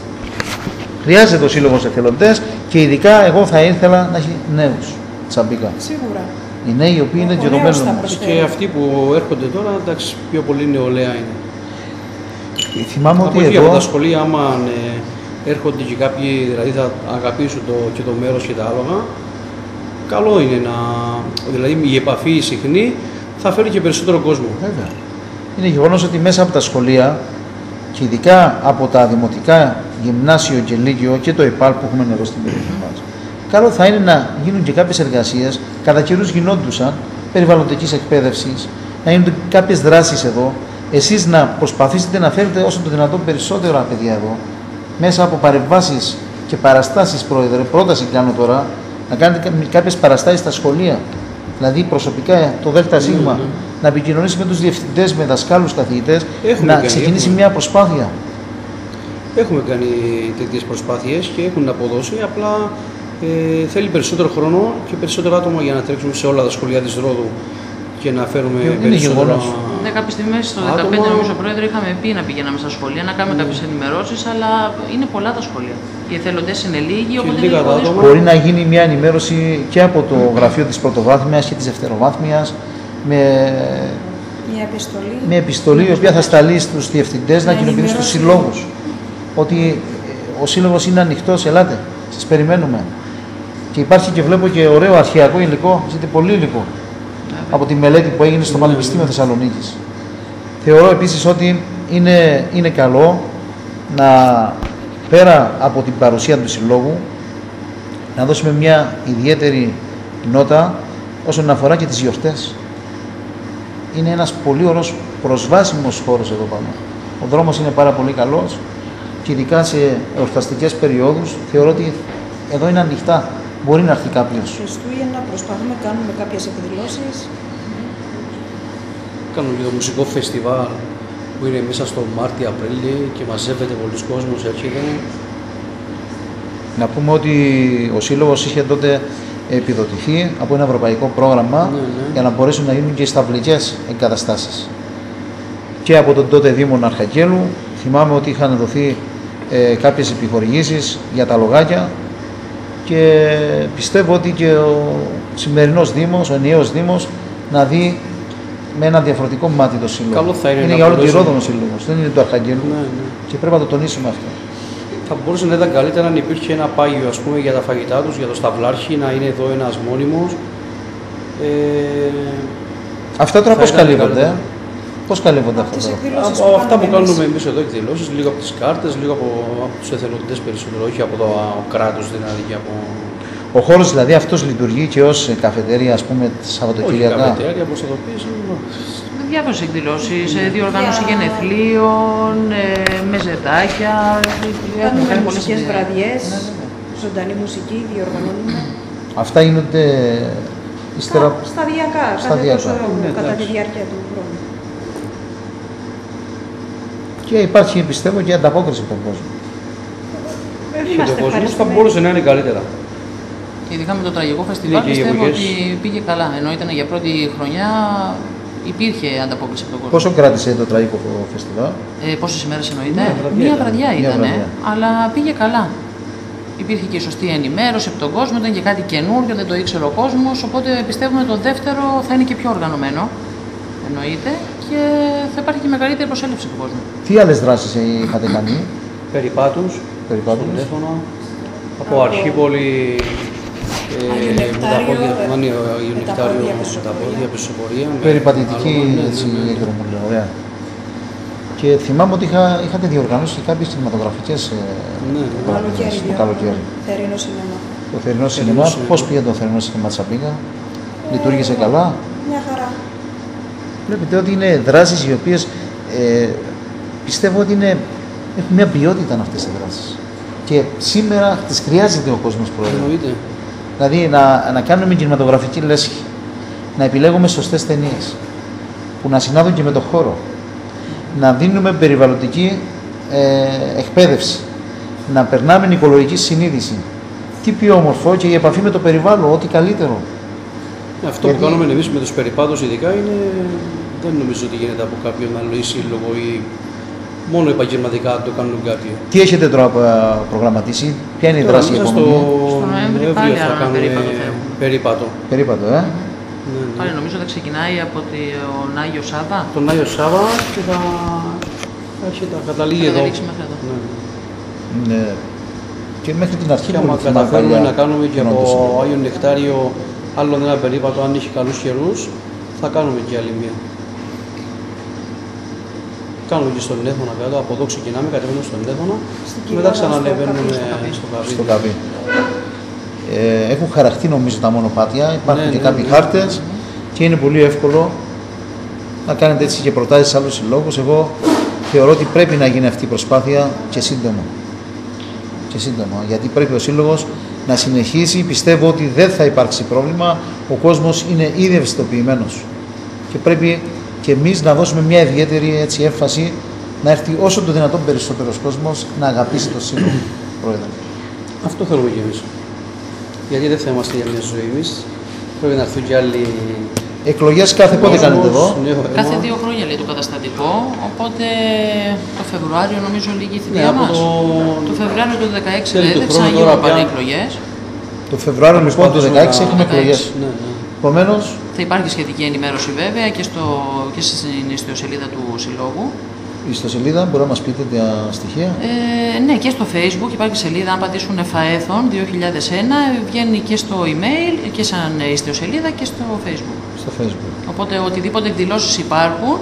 Χρειάζεται ο σύλλογος εθελοντές και ειδικά εγώ θα ήθελα να έχει νέους τσαμπίκα. Σίγουρα. Οι νέοι οι οποίοι είναι Ο και το νέος μέλλον θα μας. προσφέρει. Και αυτοί που έρχονται τώρα, εντάξει, πιο πολύ νεολαία είναι. Θυμάμαι Από ότι εκεί από εδώ τα σχολεία, άμα ε, έρχονται και κάποιοι, δηλαδή θα αγαπήσουν το, και το μέρος και τα άλογα, καλό είναι να, δηλαδή η επαφή η συχνή θα φέρει και περισσότερο κόσμο. Βέβαια. Είναι γεγονός ότι μέσα από τα σχολεία και ειδικά από τα δημοτικά γυμνάσιο και λύκειο και το ΕΠΑΛ που έχουμε εδώ στην περιοχή μας, καλό θα είναι να γίνουν και κάποιες εργασίες, κατά καιρούς γινόντουσαν, περιβαλλοντικής εκπαίδευσης, να γίνονται κάποιες δράσεις εδώ. Εσείς να προσπαθήσετε να φέρετε όσο το δυνατόν περισσότερα παιδιά εδώ, μέσα από παρεμβάσεις και παραστάσεις, Πρόεδρε. Πρόταση κάνω τώρα, να κάνετε κάποιες παραστάσεις στα σχολεία. Δηλαδή προσωπικά το ΔΣ να επικοινωνήσει με τους διευθυντές, με δασκάλους, καθηγητές, Έχουμε να κάνει, ξεκινήσει έχουμε. μια προσπάθεια. Έχουμε κάνει τέτοιες προσπάθειες και έχουν αποδώσει, απλά ε, θέλει περισσότερο χρόνο και περισσότερο άτομα για να τρέξουμε σε όλα τα σχολεία της Ρόδου και να φέρουμε Είναι περισσότερα... γεγονός. Ναι, κάποιες στιγμές στο 15 Άτομα- νομίζω πρόεδρε είχαμε πει να πηγαίναμε στα σχολεία, να κάνουμε κάποιες ενημερώσεις, αλλά είναι πολλά τα σχολεία. Οι εθελοντές είναι λίγοι, οπότε είναι λίγα λίγο τα δύσκολο. άτομα. Μπορεί να γίνει μια ενημέρωση και από το γραφείο της πρωτοβάθμιας και της δευτεροβάθμιας με, Μια επιστολή. με επιστολή η οποία θα σταλεί στους διευθυντές να Να κοινοποιήσει στους ενημερώσει. συλλόγους ότι ε, ο σύλλογος είναι ανοιχτός, ελάτε, σας περιμένουμε. Και υπάρχει και βλέπω και ωραίο αρχαιακό υλικό, ζείτε πολύ υλικό από τη μελέτη που έγινε στο Πανεπιστήμιο Θεσσαλονίκης. Θεωρώ επίσης ότι είναι, είναι καλό να πέρα από την παρουσία του συλλόγου να δώσουμε μια ιδιαίτερη νότα όσον αφορά και τις γιορτές. Είναι ένας πολύ ωραίος προσβάσιμος χώρος εδώ πάνω. Ο δρόμος είναι πάρα πολύ καλός και ειδικά σε εορταστικές περιόδους θεωρώ ότι εδώ είναι ανοιχτά. Μπορεί να έρθει κάποιος. Χριστούγεννα προσπαθούμε, κάνουμε κάποιες εκδηλώσεις. Κάνουμε και το μουσικό φεστιβάλ που είναι μέσα στο Μάρτιο-Απρίλιο και μαζεύεται πολλοί κόσμος, έρχεται. Να πούμε ότι ο Σύλλογος είχε τότε επιδοτηθεί από ένα ευρωπαϊκό πρόγραμμα Ναι, ναι. για να μπορέσουν να γίνουν και σταυλικές εγκαταστάσεις. Και από τον τότε Δήμο Αρχαγγέλου θυμάμαι ότι είχαν δοθεί ε, κάποιες επιχορηγήσεις για τα λογάκια και πιστεύω ότι και ο σημερινός Δήμος, ο ενιαίος Δήμος να δει με ένα διαφορετικό μάτι το Σύλλογο. Καλό θα είναι είναι να για όλο τη μπορέσουν- Ρόδο ο Σύλλογος, δεν είναι του Αρχαγγέλου Ναι, ναι. και πρέπει να το τονίσουμε αυτό. Θα μπορούσε να ήταν καλύτερα αν υπήρχε ένα πάγιο ας πούμε, για τα φαγητά τους, για το σταυλάρχη, να είναι εδώ ένας μόνιμος Ε, Αυτά τώρα Θα πώς ήταν καλύπτονται. Καλύτερο. Πώς καλύπτονται αυτά Τις τώρα; εκδηλώσεις από που αυτά που κάνουμε κάνουμε εμείς. εμείς εδώ εκδηλώσεις, λίγο από τις κάρτες, λίγο από, από τους εθελοντές περισσότερο, όχι από το κράτος δηλαδή και από. Ο χώρος δηλαδή αυτός λειτουργεί και ως καφετέρια, ας πούμε, Όχι Σαββατοκύριακα. καφετέρια, προστατοποίηση. Με διάφορες εκδηλώσεις, διοργάνωση γενεθλίων, ε, μεζεδάκια. Έχουμε Κάνουμε κάνει πολλές μουσικές ιδέες. βραδιές, Ναι, βέβαια. ζωντανή μουσική, διοργανώνουμε. Αυτά γίνονται ύστερα. Κα- Σταδιακά, κάθε Σταδιακά. τόσο Ναι, κατά τη εντάξει. διάρκεια του χρόνου. Και υπάρχει, πιστεύω, και ανταπόκριση από τον κόσμο. Έχει Είμαστε ο κόσμος, θα ευχαριστημένοι. μπορούσε να είναι καλύτερα. Ειδικά με το τραγικό φεστιβάλ και οι πιστεύω εποχές. ότι πήγε καλά. Ενώ ήταν για πρώτη χρονιά υπήρχε ανταπόκριση από τον κόσμο. Πόσο κράτησε το τραγικό φεστιβάλ; Ε, Πόσες ημέρες εννοείται; Μία βραδιά Μία ήταν. βραδιά Μία ήταν, βραδιά. αλλά πήγε καλά. Υπήρχε και η σωστή ενημέρωση από τον κόσμο, ήταν και κάτι καινούριο, δεν το ήξερε ο κόσμος. Οπότε πιστεύουμε το δεύτερο θα είναι και πιο οργανωμένο. Εννοείται και θα υπάρχει και μεγαλύτερη προσέλευση του κόσμου. Τι άλλες δράσεις είχατε κάνει, Περιπάτους, Περιπάτους. στον Έθωνα, από Αρχίπολη, ε, Άγιο με τα Νεκτάριο, πόδια, ε, Άγιο με τα Νεκτάριο, πόδια με τα πεζοπορία. πόδια, πεζοπορία. με περιπατητική άλογα, ναι, έτσι, ναι, ναι. εκδρομούλα, ωραία. Και θυμάμαι ότι είχα, είχατε διοργανώσει και κάποιες κινηματογραφικές Ναι, ναι. Καλοκαίρι, το καλοκαίρι. Θερινό σινεμά. Το θερινός Θερινό σινεμά, σινεμά. πώς πήγε το θερινό σινεμά τη Απίγα, λειτουργήσε καλά; Μια χαρά. Βλέπετε ότι είναι δράσεις οι οποίες ε, πιστεύω ότι είναι, έχουν μια ποιότητα αυτές οι δράσεις. Και σήμερα τις χρειάζεται ο κόσμος πρόεδρε. Εννοείται. Δηλαδή να, να κάνουμε κινηματογραφική λέσχη, να επιλέγουμε σωστές ταινίες που να συνάδουν και με το χώρο, να δίνουμε περιβαλλοντική ε, εκπαίδευση, να περνάμε οικολογική συνείδηση. Τι πιο όμορφο και η επαφή με το περιβάλλον, ό,τι καλύτερο. Αυτό Γιατί- που κάνουμε εμείς με τους περιπάτους, ειδικά είναι. Δεν νομίζω ότι γίνεται από κάποιον άλλο ή σύλλογο ή μόνο επαγγελματικά το κάνουν κάποιοι. Τι έχετε τώρα ε, προγραμματίσει, ποια είναι η δράση Τώρα, επόμενη; στο Στο Νοέμβρη Νοέμβριο πάλι θα άλλο ένα κάνουμε περίπατο θα έχουμε. περίπατο. Περίπατο, ε. Ναι, ναι. Πάλι νομίζω θα ξεκινάει από τον Άγιο Σάβα. Τον Άγιο Σάβα και θα, θα έχει τα καταλήγει Θα εδώ. καταλήξει μέχρι εδώ. Ναι. Ναι. Και μέχρι την αρχή Και άμα πολύ θυμάμαι καταφέρουμε παλιά να κάνουμε και από γινόντουσαν. Άγιο Νεκτάριο άλλο ένα περίπατο, αν έχει καλούς καιρούς, θα κάνουμε και άλλη μία. Κάνουμε και στον Έθωνα κάτω, από εδώ ξεκινάμε, κατεβαίνουμε στον Έθωνα, Στην μετά Κοιλάδα, ξανανεβαίνουμε στο Καπί. στο Καπί. στο καβί. Ε, έχουν χαραχτεί νομίζω τα μονοπάτια, υπάρχουν Ναι, και ναι, κάποιοι ναι. χάρτες και είναι πολύ εύκολο να κάνετε έτσι και προτάσεις σε άλλους συλλόγους. Εγώ θεωρώ ότι πρέπει να γίνει αυτή η προσπάθεια και σύντομα. Και σύντομα, γιατί πρέπει ο σύλλογος να συνεχίσει. Πιστεύω ότι δεν θα υπάρξει πρόβλημα. Ο κόσμος είναι ήδη ευαισθητοποιημένος. Και πρέπει και εμείς να δώσουμε μια ιδιαίτερη έτσι, έμφαση να έρθει όσο το δυνατόν περισσότερος κόσμος να αγαπήσει το σύλλογο, Πρόεδρε. Αυτό θέλουμε κι εμείς. Γιατί δεν θα είμαστε για μια ζωή εμείς. Πρέπει να έρθουν κι άλλοι Εκλογές κάθε πότε κόσμος, κάνετε εδώ; νέο αίμα. Κάθε δύο χρόνια λέει το καταστατικό, οπότε το Φεβρουάριο νομίζω λίγη η Ναι, θητεία από μας. το- Το Φεβρουάριο του 2016 Τέλη λέει, του δεν χρόνου ξαναγίνουν τώρα πάλι πια. εκλογές. Το Φεβρουάριο λοιπόν του Προσπαθήσουμε 2016 να- έχουμε 16. εκλογές. Ναι, ναι. Επομένως, Θα υπάρχει σχετική ενημέρωση βέβαια και, στο, και στην ιστοσελίδα του Συλλόγου. η ιστοσελίδα μπορεί να μας πείτε τα στοιχεία. Ε, ναι, και στο facebook υπάρχει σελίδα, αν πατήσουν FAETHON 2001, βγαίνει και στο email και σαν ιστοσελίδα και στο facebook. Στο facebook. Οπότε οτιδήποτε εκδηλώσεις υπάρχουν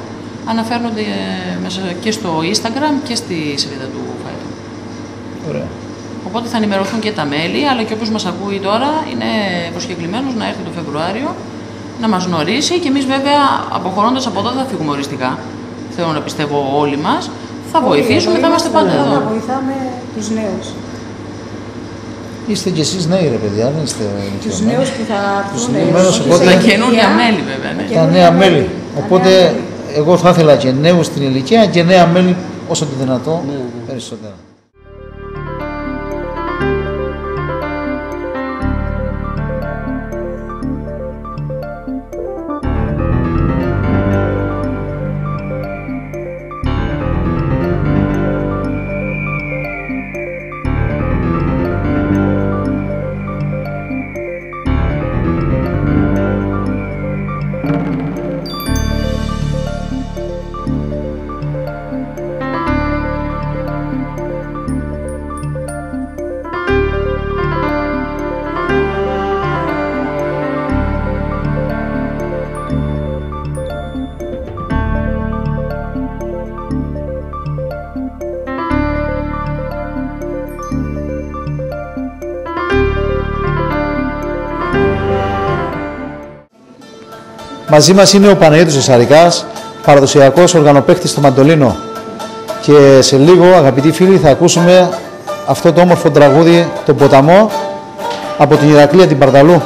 αναφέρονται ε, μέσα και στο instagram και στη σελίδα του FAETHON. Ωραία. Οπότε θα ενημερωθούν και τα μέλη, αλλά και όποιος μας ακούει τώρα είναι προσκεκλημένος να έρθει το Φεβρουάριο να μας γνωρίσει και εμείς βέβαια αποχωρώντας από εδώ δεν θα φύγουμε οριστικά. Θέλω να πιστεύω όλοι μας. Θα Όλοι βοηθήσουμε, εδώ θα είμαστε πάντα Να εδώ. βοηθάμε τους νέους. Είστε κι εσείς νέοι ρε παιδιά, δεν είστε Τους ηλικιωμένοι. νέους που θα έρθουν. νέους, όχι οπότε- σε Τα ηλικία, καινούργια μέλη βέβαια. Ναι. τα Τα καινούργια νέα μέλη. μέλη. Τα Οπότε νέα μέλη. εγώ θα ήθελα και νέους στην ηλικία και νέα μέλη όσο το δυνατό Ναι, ναι. περισσότερα. Μαζί μας είναι ο Παναγιώτης Ζεσαρικάς, παραδοσιακός οργανοπαίκτης στο Μαντολίνο. Και σε λίγο, αγαπητοί φίλοι, θα ακούσουμε αυτό το όμορφο τραγούδι, το ποταμό, από την Ηρακλία την Παρδαλού.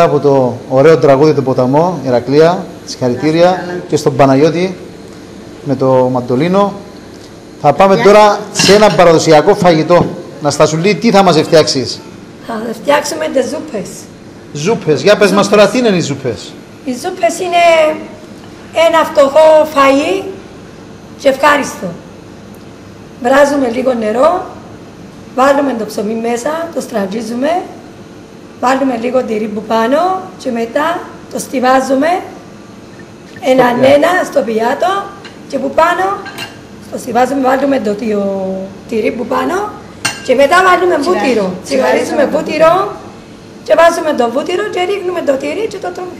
Μετά από το ωραίο τραγούδι του ποταμό, Ηρακλία, συγχαρητήρια και στον Παναγιώτη με το μαντολίνο. Θα πάμε τώρα σε ένα παραδοσιακό φαγητό. Να στασουλεί τι θα μας φτιάξεις. Θα φτιάξουμε τις ζούπες. Ζούπες. Για πες μας τώρα τι είναι οι ζούπες; Οι ζούπες είναι ένα φτωχό φαΐ και ευχάριστο. Βράζουμε λίγο νερό, βάλουμε το ψωμί μέσα, το στρατζίζουμε βάλουμε λίγο τυρί που πάνω και μετά το στιβάζουμε έναν πιάτο. ένα στο πιάτο και που πάνω το στιβάζουμε, βάλουμε το τυ- τυρί που πάνω και μετά βάλουμε βούτυρο. Τσιγαρίζουμε βούτυρο και βάζουμε το βούτυρο και ρίχνουμε το τυρί και το τρώμε.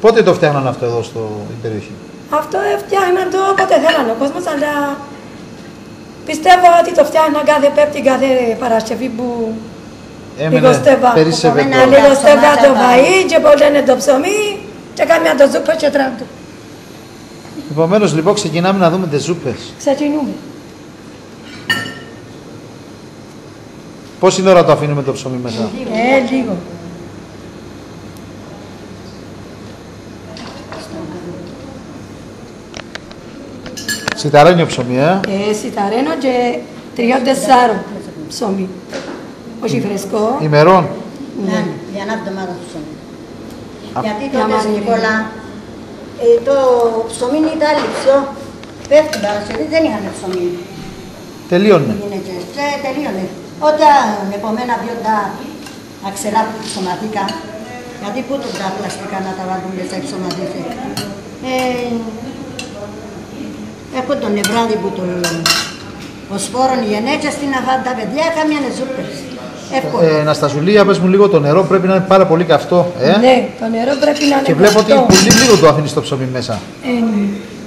Πότε το φτιάχναν αυτό εδώ στο στην περιοχή; Αυτό φτιάχναν το όποτε θέλαν ο κόσμος, αλλά πιστεύω ότι το φτιάχναν κάθε Πέμπτη, κάθε Παρασκευή που Έμενε, λιγοστεύα. περίσσευε Που το... κομμένα Λιγοστεύα το ψωμάτα φαΐ και πολλένε το ψωμί και κάμια το ζούπο και τράντο. Επομένως, λοιπόν, ξεκινάμε να δούμε τις ζούπες. Ξεκινούμε. Πόση ώρα το αφήνουμε το ψωμί μέσα; Ε, λίγο. Σιταρένιο ψωμί, ε. Ε, σιταρένο και τριών-τεσσάρων ψωμί. Όχι φρεσκό. Ημερών. Ναι, για ένα εβδομάδα του ψωμί. Α- Γιατί Για τότε, μάρι. Νικόλα, ε, το ψωμί ήταν λιψό. Πέφτει την Παρασκευή, δεν είχαν ψωμί. Τελείωνε. Οι γυναίκες. Και τελείωνε. Όταν επομένα πιο τα αξερά που ψωματίκα, γιατί πού το τα πλαστικά να τα βάλουν μέσα οι ψωματίφε. Ε, έχω τον νευράδι που το οσφόρον οι γενέτσες στην να φάνε τα παιδιά, κάμιανε ζούπες. Εύκολα. Ε, Ναστασουλία, πες μου λίγο το νερό πρέπει να είναι πάρα πολύ καυτό. Ε; Ναι, το νερό πρέπει να είναι Και βλέπω ότι καυτό. πολύ λίγο το αφήνεις το ψωμί μέσα. Ε, ναι.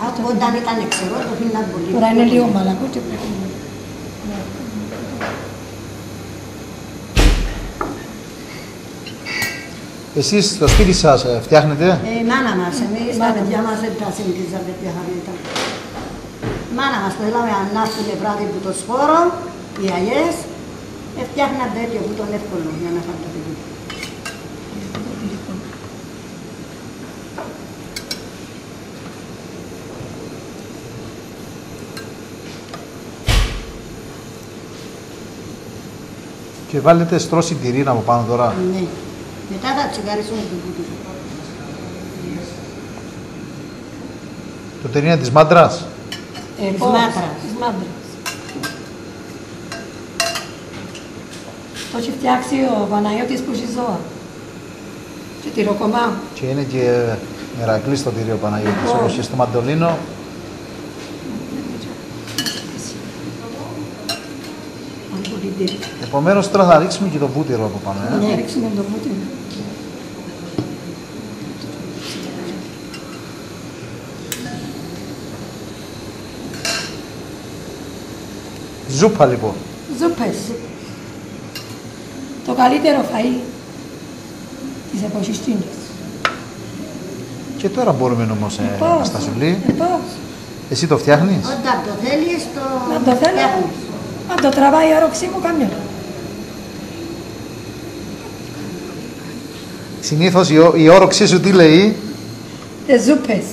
Από Όταν ήταν ξερό, το φύγαν πολύ. Τώρα είναι λίγο μαλακό και πρέπει να... Εσείς στο σπίτι σας ε, φτιάχνετε; Ε, η μάνα μας, εμείς τα παιδιά μας δεν τα συνηθίζαμε πια χαρίτα. Η μάνα μας το έλαβε ανάφτουνε βράδυ που το σπόρο, οι αγιές, ε, φτιάχναν τέτοιο που τον εύκολο για να φάνε το παιδί. Και βάλετε στρώση τυρί από πάνω τώρα. Ναι. Μετά θα τσιγαρίσουμε το κουτί. Το τυρί είναι της μάντρας. Ε, Της πώς; Το έχει φτιάξει ο Παναγιώτης που έχει ζώα. Και τυροκομά. Και είναι και ε, μερακλή στο τυρί ο Παναγιώτης. Ω. Όπως και στο μαντολίνο. Αν πολύ τυρί. Επομένως τώρα θα ρίξουμε και το βούτυρο από πάνω. Ε. Να ρίξουμε το βούτυρο. Ζούπα λοιπόν. Ζούπες. Το καλύτερο φαΐ της εποχής Τσίνης. Και τώρα μπορούμε όμως, ε, Πώς; Αναστασουλή. Ε, πώς; Εσύ το φτιάχνεις; Όταν το θέλεις, το Αν το θέλω, φτιάχνεις. αν το τραβάει η όροξή μου, κάμια. Συνήθως η, ό- η όροξή σου τι λέει; Τις ζούπες.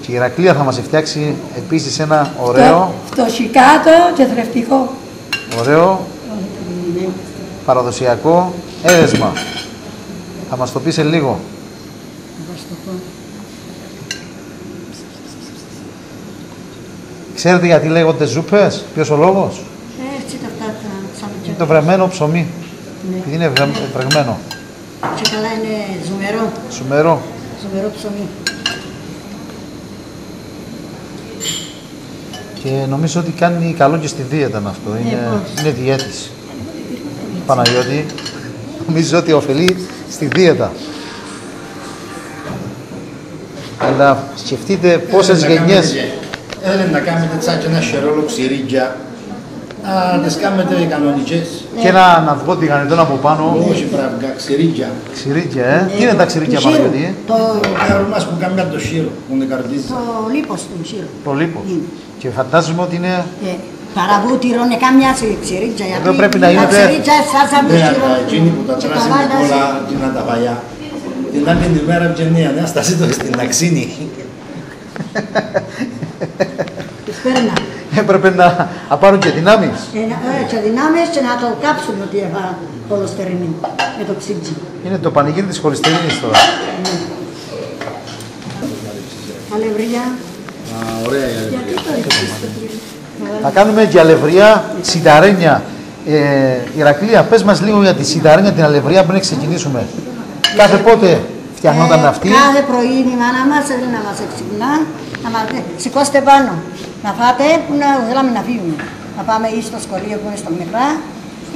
Και η Ηρακλία θα μας φτιάξει επίσης ένα ωραίο, Φτωχικάτο και θρεπτικό. Ωραίο παραδοσιακό έδεσμα. Θα μας το πεις σε λίγο. Θα σου το πω. Ξέρετε γιατί λέγονται ζούπες, ποιος ο λόγος; Ε, Έτσι τα αυτά τα Είναι ξαμετιά. το βρεμένο ψωμί. Ναι. Επειδή είναι βρε- βρεγμένο. Και καλά είναι ζουμερό, Σουμερό. ζουμερό ψωμί. Και νομίζω ότι κάνει καλό και στη δίαιτα αυτό. Είναι, πώς. είναι διέτης. Παναγιώτη, νομίζω ότι ωφελεί στη δίαιτα. Αλλά σκεφτείτε πόσες γενιές Έλεγε να κάνετε σαν και ένα σερόλο ξηρίτια. Α, τις κάνετε κανονικές. και ένα να βγω τηγανιτόν από πάνω. Όχι πράγμα, ξηρίτια. Ξηρίκια, ε. Τι είναι τα ξηρίκια, Του σύρου. Παναγιώτη, ε; Το, Κάρου μας που κάνουμε το σύρο, που είναι καρδίζα. το λίπος του σύρου. Το λίπος. Και φαντάζομαι ότι είναι Ε, παραβούτυρο είναι κάμια ξηρίτσα. Εδώ πρέπει να γίνεται- Τα ξηρίτσα σάσα του Ναι, σύρου. αλλά εκείνη που τα και τράσει βάλας- με όλα την τα βαλιά. Την άλλη την ημέρα βγαίνει η Ανάσταση το στην ταξίνη. (laughs) Τους παίρνα. έπρεπε να, να πάρουν και δυνάμεις. Ε, να- ε, και δυνάμεις και να το κάψουν ότι έφα κολοστερινή με το ξύτζι. Είναι το πανηγύρι της χωριστερίνης τώρα. Αλευριά. Ωραία, Γιατί το ρίξεις στο πλήρω. Θα κάνουμε και αλευριά σιταρένια Ε, Ηρακλία, πες μας λίγο για τη Σιταρένια, την αλευρία πριν ξεκινήσουμε. Κάθε πότε φτιαχνόταν Ε, αυτή; Κάθε πρωί η μάνα μας έλεγε να μας εξυπνά, να μας λέει σηκώστε πάνω, να φάτε που να θέλαμε να φύγουμε. Να πάμε ή στο σχολείο που είναι στο μικρά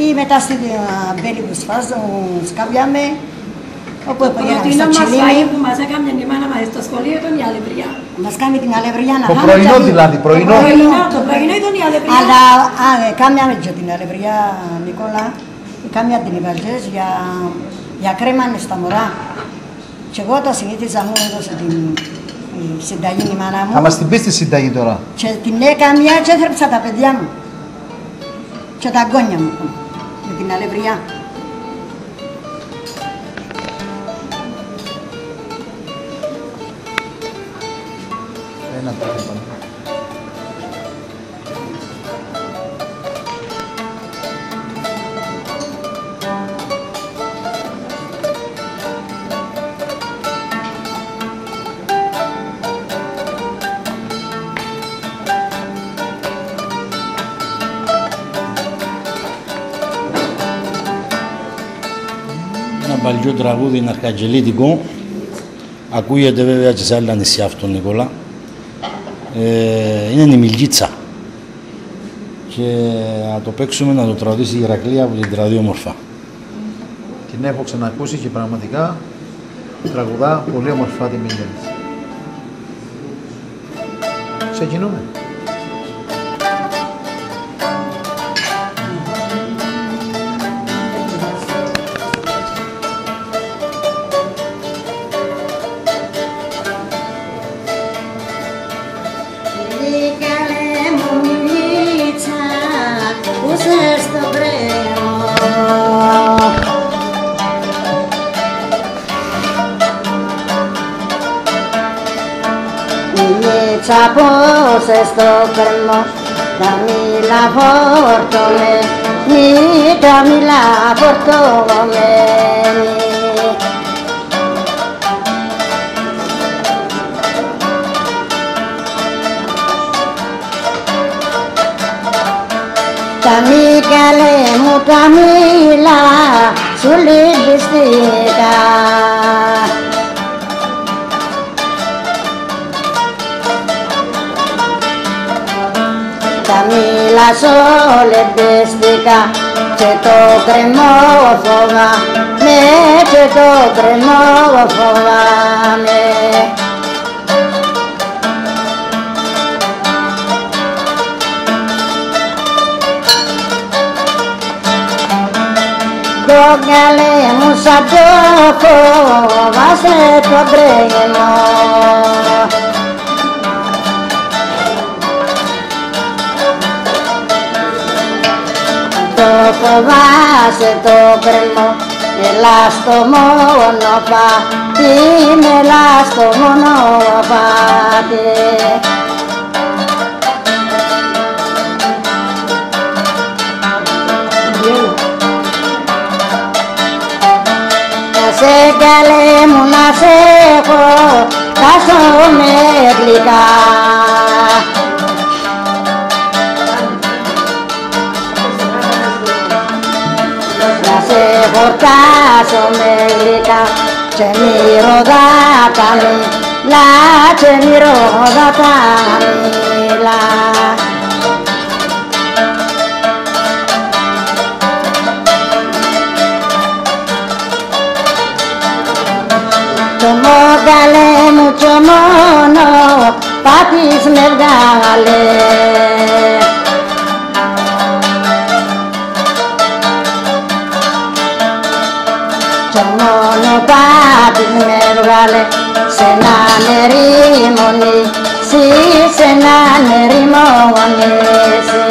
ή μετά στη ε, μπέλη που σφάζω, σκάβιαμε, όπου πήγαμε στο Προτείνω μας φαΐ τσιλίνι. που μας έκανε η μάνα μας στο σχολείο ήταν η αλευριά. Μας κάνει την αλευριά να Το φάμε. πρωινό και- δηλαδή, πρωινό. Το πρωινό. Το πρωινό ήταν η αλευριά. Αλλά α, ε, κάμιαμε και την αλευριά, Νικόλα, κάμια την υπαρχές για, για κρέμανε στα μωρά. Και εγώ το συνήθιζα μου έδωσε την η συνταγή η μάνα μου. Θα μας την πεις τη συνταγή τώρα. Και την έκαμια και έθρεψα τα παιδιά μου. Και τα γκόνια μου με την αλευριά. Ένα παλιό τραγούδι είναι αρχαγγελίτικο. Ακούγεται βέβαια και σε άλλα νησιά αυτό, Νικόλα. Ε, είναι η Μιλγίτσα. Και να το παίξουμε να το τραγουδήσει η Ηρακλία που την τραβεί όμορφα. Την έχω ξανακούσει και πραγματικά τραγουδά πολύ όμορφα τη Μίλια. Ξεκινούμε. Μιλίτσα πως στο κρεμό, τα μίλα φορτωμέ, μη τα μίλα φορτωμένη. Τα μήκαλε μου τα μήλα σου λυμπιστήκα μήλα σου λυμπιστήκα και το κρεμό φοβά με και το κρεμό φοβάμαι. Το καλέ μου σαν το φοβάσαι το τρένο φοβάσαι το κρεμό Έλα στο μονοπάτι, έλα στο μονοπάτι Να σε καλέ μου να σε έχω, θα με γλυκά. Σε χορτάσω με γλυκά και μη ροδά τα μήλα και μη ροδά τα μήλα. Το μόγκαλε μου κι μόνο πάτης με βγάλε σε έναν ερήμονη Συ σε έναν ερήμονη Σε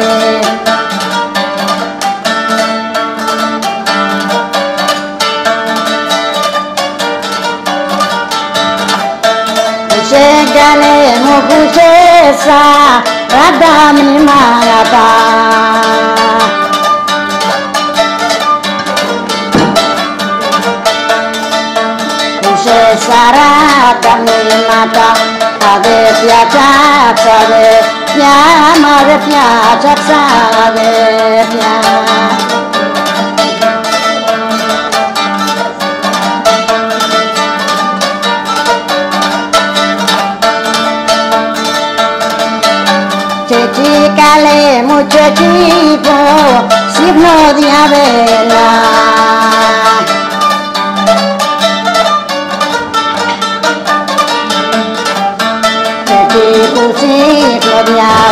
sarata me mata ave piacha sare pyama re piacha sare pyama Chechicale muchachito, signo de avena.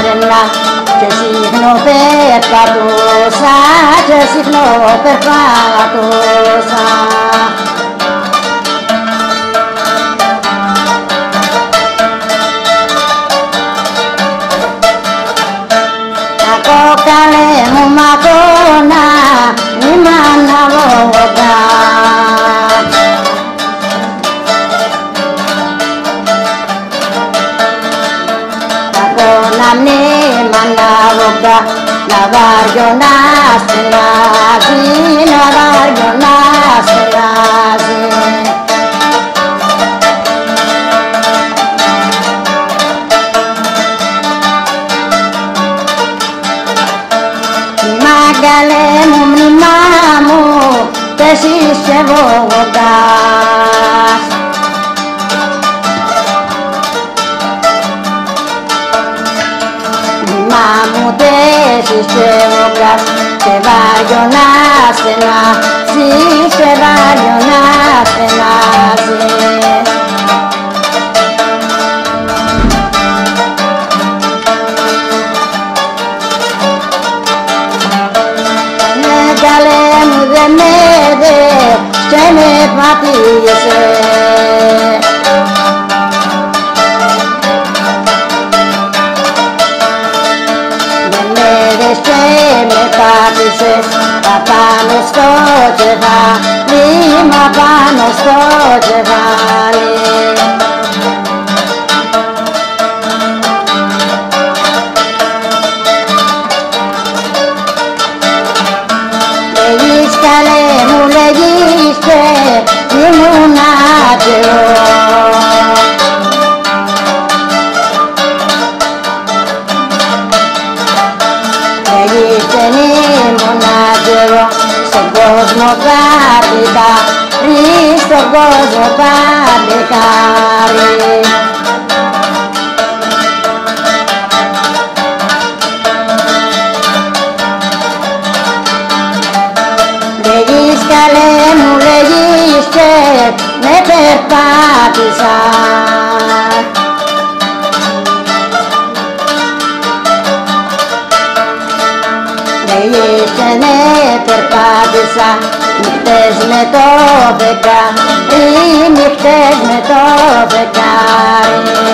सिखणो पेटा दोसा सिखणो पा दो αναβογά να βάριο να στενάζει, να βάριο να στενάζει. Μαγκαλέ μου μνημά μου και εσύ σε βογοντάς. Μου και εσύ σε βογοντάς σε βάριο να στενάζει, σε βάριο να στενάζει. Ναι, καλέ μου δε πάτησες τα πάνω στο κεφάλι, μα πάνω στο κεφάλι. Λέγεις καλέ μου λέγεις και ήμουν κόσμο παντικάρι στον κόσμο παντικάρι Λέγεις καλέ μου λέγεις και με περπάτησα. Λέγεις και με περπάτησα νύχτες με το δεκάρι, νύχτες με το δεκάρι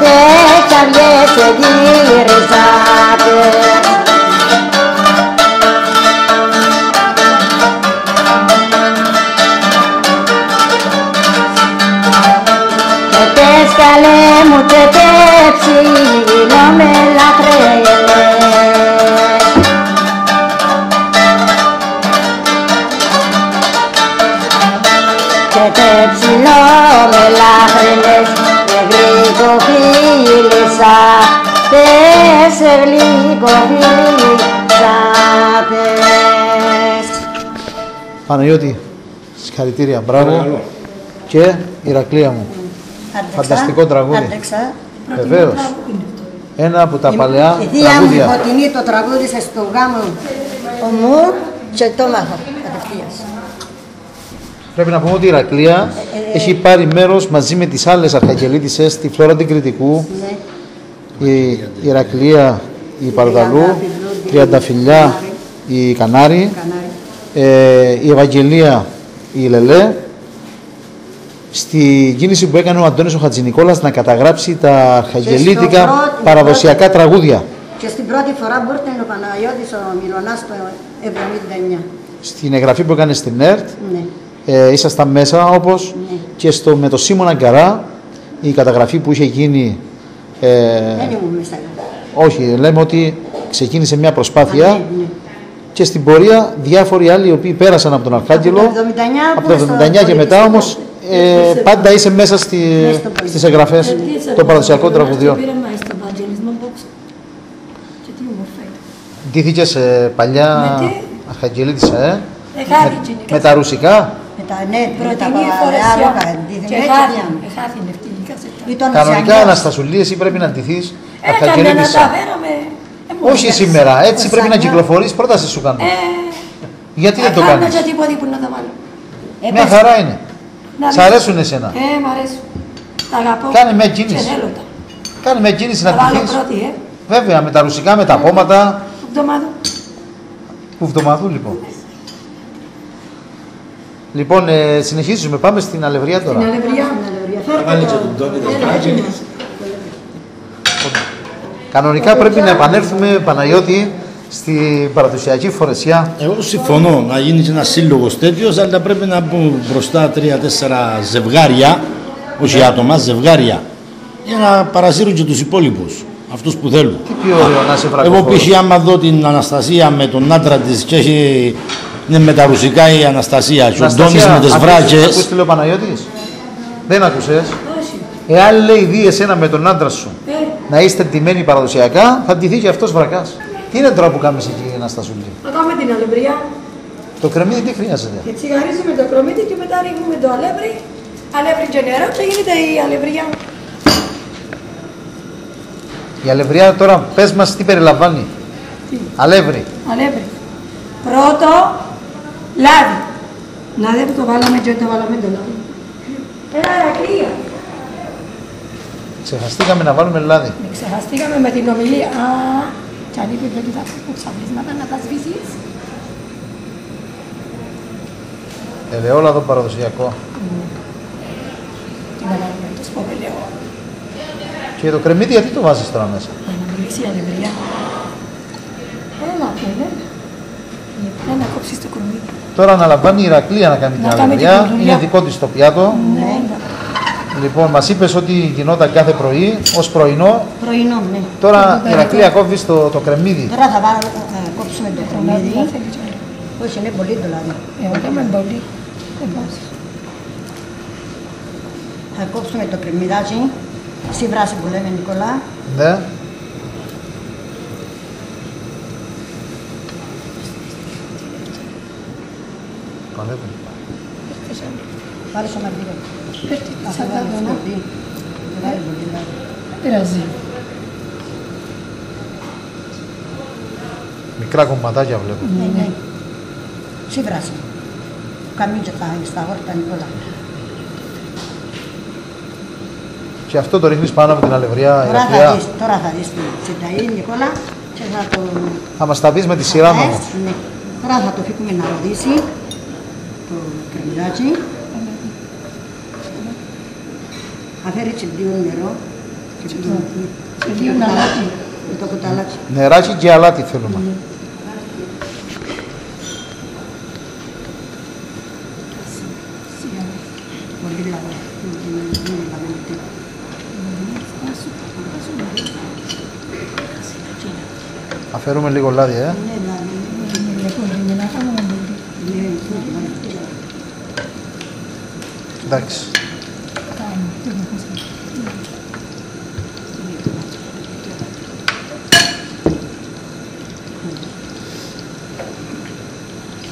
γυρίσατε τα βιές σε γυρίσατε Και πες καλέ μου και πέψη με λαχρέλες φίλησα πες σε γλυκό φίλησα πες Παναγιώτη, συγχαρητήρια, μπράβο. Παρακαλώ. Και Ηρακλία μου. Φανταστικό τραγούδι. Άντεξα. Βεβαίως. Ένα από τα παλαιά Η θεία μου τραγούδια. Φωτεινή το τραγούδισε στο γάμο μου και το μάθα κατευθείας. Πρέπει να πούμε ότι η Ηρακλία έχει πάρει μέρος μαζί με τις άλλες αρχαγγελίτησε, τη Φλόρα την Κρητικού, Ναι. Η Ηρακλία, η Παρδαλού, Τριανταφυλιά, η Κανάρη, ε, η Ευαγγελία, η Λελέ, στη κίνηση που έκανε ο Αντώνης ο Χατζηνικόλας να καταγράψει τα αρχαγγελίτικα πρώτο- παραδοσιακά τραγούδια. Και στην πρώτη φορά μπόρτε ο Παναγιώτης ο Μιλωνάς το 79. Στην εγγραφή που έκανε στην ΕΡΤ, Ναι. ε, ήσασταν μέσα όπως Ναι. και στο, με το Σίμωνα Αγκαρά, η καταγραφή που είχε γίνει, ε, Δεν ήμουν μέσα. όχι, λέμε ότι ξεκίνησε μια προσπάθεια Ναι, ναι. και στην πορεία διάφοροι άλλοι οι οποίοι πέρασαν από τον Αρχάγγελο. Από το 79 από το που 79 στο και μετά πολιτιστικό. όμως ε, πάντα είσαι μέσα στη, Μέσα στο στις εγγραφές των παραδοσιακών τραγουδιών. Πήραμε στον Ευαγγελισμό πόξο. Και τι όμορφα ήταν. Ντύθηκες ε, παλιά Με τι; Αρχαγγελίτισσα, ε, Εχάθηκε. με, με τα ρουσικά. Με τα ναι, με τα Πρωτινή παλαιά λόγα, φορεσιά. ντύθημε Και έτσι χάθη. πιάνουμε. Εχάθη ευτυχικά σε αυτά. Ή τον Κανονικά Ασιανιός. Αναστασουλή, εσύ πρέπει να ντυθείς Έκαμε να τα Αρχαγγελίτισσα. φέραμε. ε, μόνο Όχι πέρασε. σήμερα, έτσι Ο πρέπει να Σανιός. κυκλοφορείς, πρόταση σου κάνω. Ε, Γιατί δεν το θα κάνω κάνεις; και τίποτα που να τα βάλω. Ε, Μια πες, χαρά είναι. Να Σ' δεις. αρέσουν εσένα. Ε, μ' αρέσουν. Τα αγαπώ. Κάνε μια Και κίνηση. θέλω τα. Κάνε με κίνηση Τα να βάλω ντυθείς. πρώτη, ε. Βέβαια, με τα ρουσικά, με τα πόματα. Εβδομάδα. Κουβδομαδού λοιπόν. Λοιπόν, ε, συνεχίζουμε. Πάμε στην Αλευρία τώρα. Την αλευριά. Βάλει και τον Τόνι το φτιάξει. Κανονικά πρέπει να επανέλθουμε, Παναγιώτη, στην παραδοσιακή φορεσιά. Εγώ συμφωνώ να γίνει και ένας σύλλογος τέτοιος, αλλά πρέπει να μπουν μπροστά τρία-τέσσερα ζευγάρια, όχι άτομα, ζευγάρια, για να παρασύρουν και τους υπόλοιπους, αυτούς που θέλουν. Τι πιο ωραίο να σε Εγώ βρακοφόρο. π.χ. άμα δω την Αναστασία με τον άντρα της και έχει. Είναι με τα ρουσικά η Αναστασία. Και ο Ντόνης με τις βράκε. Ακούς τι λέει ο Παναγιώτης; Δεν ακούσες. Όχι. Εάν λέει δει εσένα με τον άντρα σου Ε, να είστε ντυμένοι παραδοσιακά, θα ντυθεί και αυτός βρακάς. Τι είναι τώρα που κάνεις εκεί, Αναστασούλη; να κάνουμε την αλευριά. Το κρεμμύδι τι χρειάζεται; Και τσιγαρίζουμε το κρομίτι και μετά ρίχνουμε το αλεύρι. Αλεύρι και νερό και γίνεται η αλευριά. Η αλευριά τώρα, πες μας τι περιλαμβάνει. Τι; Αλεύρι. Αλεύρι. Πρώτο, λάδι. Να δεν το βάλαμε και το βάλαμε το λάδι. Ένα αρακλία. Ξεχαστήκαμε να βάλουμε λάδι. Με ξεχαστήκαμε με την ομιλία. Α, και αν είπε πρέπει τα κουτσαβίσματα να τα σβήσεις. Ελαιόλαδο παραδοσιακό. Τι να βάλουμε το σποβελαιό. Και το κρεμμύδι γιατί το βάζεις τώρα μέσα; Να μπλήξει η αλευριά. Έλα, πέλε. Έλα να κόψεις το κρομίδι. Τώρα αναλαμβάνει η Ηρακλία να κάνει την Να κάνει αλευριά. την δουλειά. Είναι δικό της το πιάτο. Ναι, Λοιπόν, μας είπες ότι γινόταν κάθε πρωί ως πρωινό. Πρωινό, ναι. Τώρα η Ηρακλία κόβεις το, το κρεμμύδι. Τώρα θα βάλω, θα κόψουμε το κρεμμύδι. Όχι, είναι πολύ το λάδι. Εγώ είμαι πολύ. Δεν πας. Θα κόψουμε το κρεμμυδάκι. Στη βράση που λέμε, Νικολά. Ναι. Παλεύει. Βάλε στο μαρτύριο. Πέφτει τη Αυτό σαλάτα, βάλε να. πολύ. Βάλε πολύ λάδι. Πειράζει. Μικρά κομματάκια βλέπω. Ναι, ναι. Στη βράση. Καμίτσα τα στα γόρτα, Νικολά. Και αυτό το ρίχνεις πάνω από την αλευριά, Τώρα θα Ηρακλία. δεις, τώρα θα δεις τη συνταγή, Νικόλα, και θα το... Θα μας τα πεις με τη σειρά μου. όμως. Ε, ναι. Τώρα θα το φύγουμε να ροδίσει το κρεμμυδάκι. Θα φέρει και λίγο νερό. Και λίγο, Και δύο ναλάτι. με το κουταλάκι. Νεράκι και αλάτι θέλουμε. Πολύ λάδι. Μην- μην- μην λαδένει τίποτα. Θα φέρουμε λίγο λάδι, ε. Ναι, λάδι. Ναι, ναι, ναι. Εντάξει.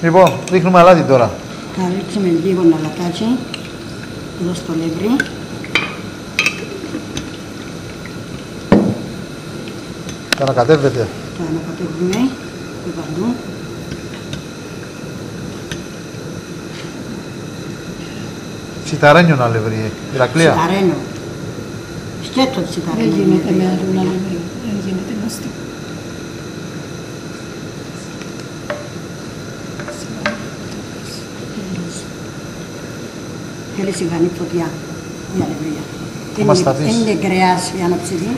Λοιπόν, ρίχνουμε αλάτι τώρα. Θα ρίξουμε λίγο ναλατάκι εδώ στο λεύρι. Θα ανακατεύεται. Θα ανακατεύουμε και παντού. Σιταρένιο να λευρί. Ηρακλία. Σιταρένιο. Σκέτο Δεν σιταρένιο. γίνεται με άλλο αλεύρι. Δεν γίνεται μαστό. Θέλεις σιγανή φωτιά η αλευρία. Θα μας τα Δεν πεις. είναι κρέας η αναψυδή.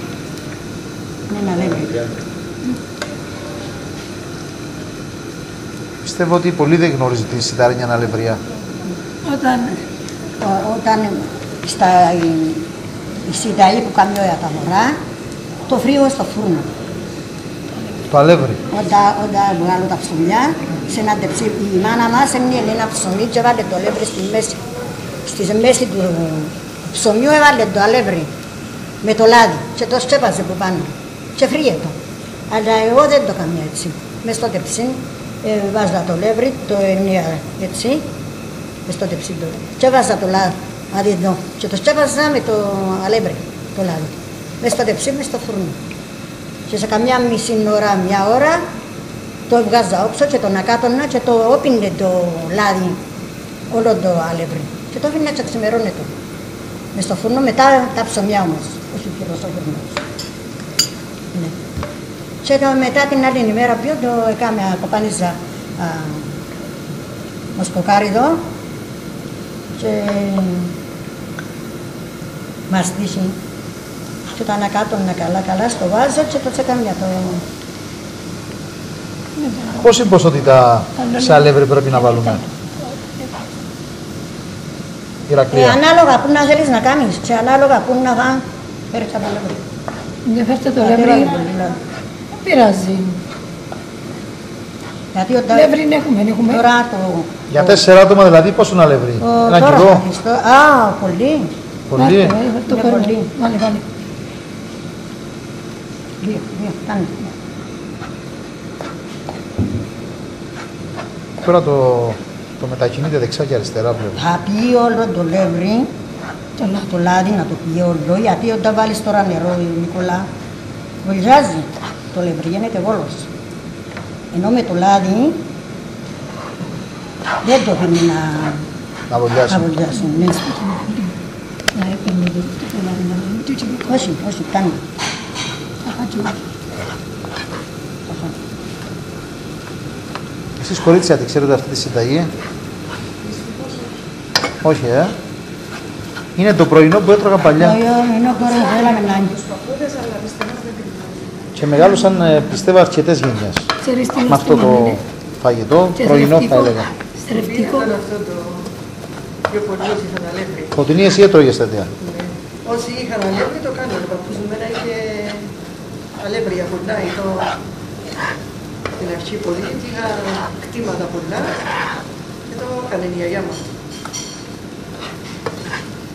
Είναι ένα αλεύρι. Πιστεύω ότι πολλοί δεν γνωρίζουν τη σιταρένια αλευρία. Όταν Ο- Όταν στα, η, η συνταγή που κάνει όλα τα μωρά, το φρύο στο φούρνο. Το αλεύρι. Όταν, όταν βγάλω τα ψωμιά, σε ένα τεψί, η μάνα μας έμεινε ένα ψωμί και έβαλε το αλεύρι στη μέση. Στη μέση του ψωμιού έβαλε το αλεύρι με το λάδι και το σκέπαζε από πάνω και φρύε το. Αλλά εγώ δεν το έκανα έτσι. Μες στο τεψί ε, βάζα το αλεύρι, το ενία έτσι, μες στο τεψί το. Και βάζα το λάδι εδώ και το σκέπαζα με το αλεύρι, το λάδι. Μες στο τεψί, μες στο φούρνο. Και σε καμιά μισή ώρα, μια ώρα, το έβγαζα όξω και το ανακάτωνα και το όπινε το λάδι, όλο το αλεύρι. Και το άφηνα και ξημερώνεται. Μες στο φούρνο, μετά τα ψωμιά όμως, όχι πιο στο φούρνο. Ναι. Και το, μετά την άλλη ημέρα πιο το έκαμε, κοπάνιζα μοσκοκάριδο και μαστίχι και το ανακάτωνα καλά καλά στο βάζο και το τσεκάμια το... Πόση ποσότητα σε αλεύρι πρέπει να βάλουμε; Ε, Ηρακλία. ανάλογα που να θέλεις να κάνεις και ανάλογα που να φάνε, φέρεις από αλεύρι. Ενδιαφέρεται το Τα λεύρι. πήραμε πολύ, δηλαδή. Δεν πειράζει. Γιατί όταν... Λεύρι έχουμε, έχουμε. Τώρα το... Για τέσσερα άτομα δηλαδή πόσο είναι αλεύρι. το Ένα τώρα κιλό. θα δεις το- Α, πολύ. Πολύ. Βάλτε, βάλτε, Το Είναι παίρνω. πολύ. Βάλε, βάλε. Δύο, δύο, κάνε. Τώρα το, το μετακινείτε δεξιά και αριστερά βλέπω. Θα πιει όλο το λεύρι, Το λάδι. το λάδι να το πιει όλο, γιατί όταν βάλεις τώρα νερό, Νικόλα, βολιάζει το λεύρι, γίνεται βόλος. Ενώ με το λάδι δεν το αφήνει να, Να βολιάσει. να βολιάσει. Ναι. Να έπαιρνε το το λάδι να μην τούτσι μικρό. Όχι, όχι, κάνει. Εσείς κορίτσια τη ξέρετε αυτή τη συνταγή; Όχι, ε. Είναι το πρωινό που έτρωγα παλιά Το είναι τώρα θέλαμε να είναι. και μεγάλωσαν ε, πιστεύω αρκετές γενιές. Ξέρεις τι Με αυτό το φαγητό, Και πρωινό θα θρεπτικό. έλεγα. Θρεπτικό. αυτό το πιο πολύ όσοι είχαν αλεύρι. Φωτεινή εσύ έτρωγες τέτοια. Όσοι είχαν αλεύρι το κάνανε. Ο παππούς μου μένα είχε αλεύρι πολλά. Το... Στην αρχή πολύ και είχα κτήματα πολλά και το έκανε η γιαγιά μου.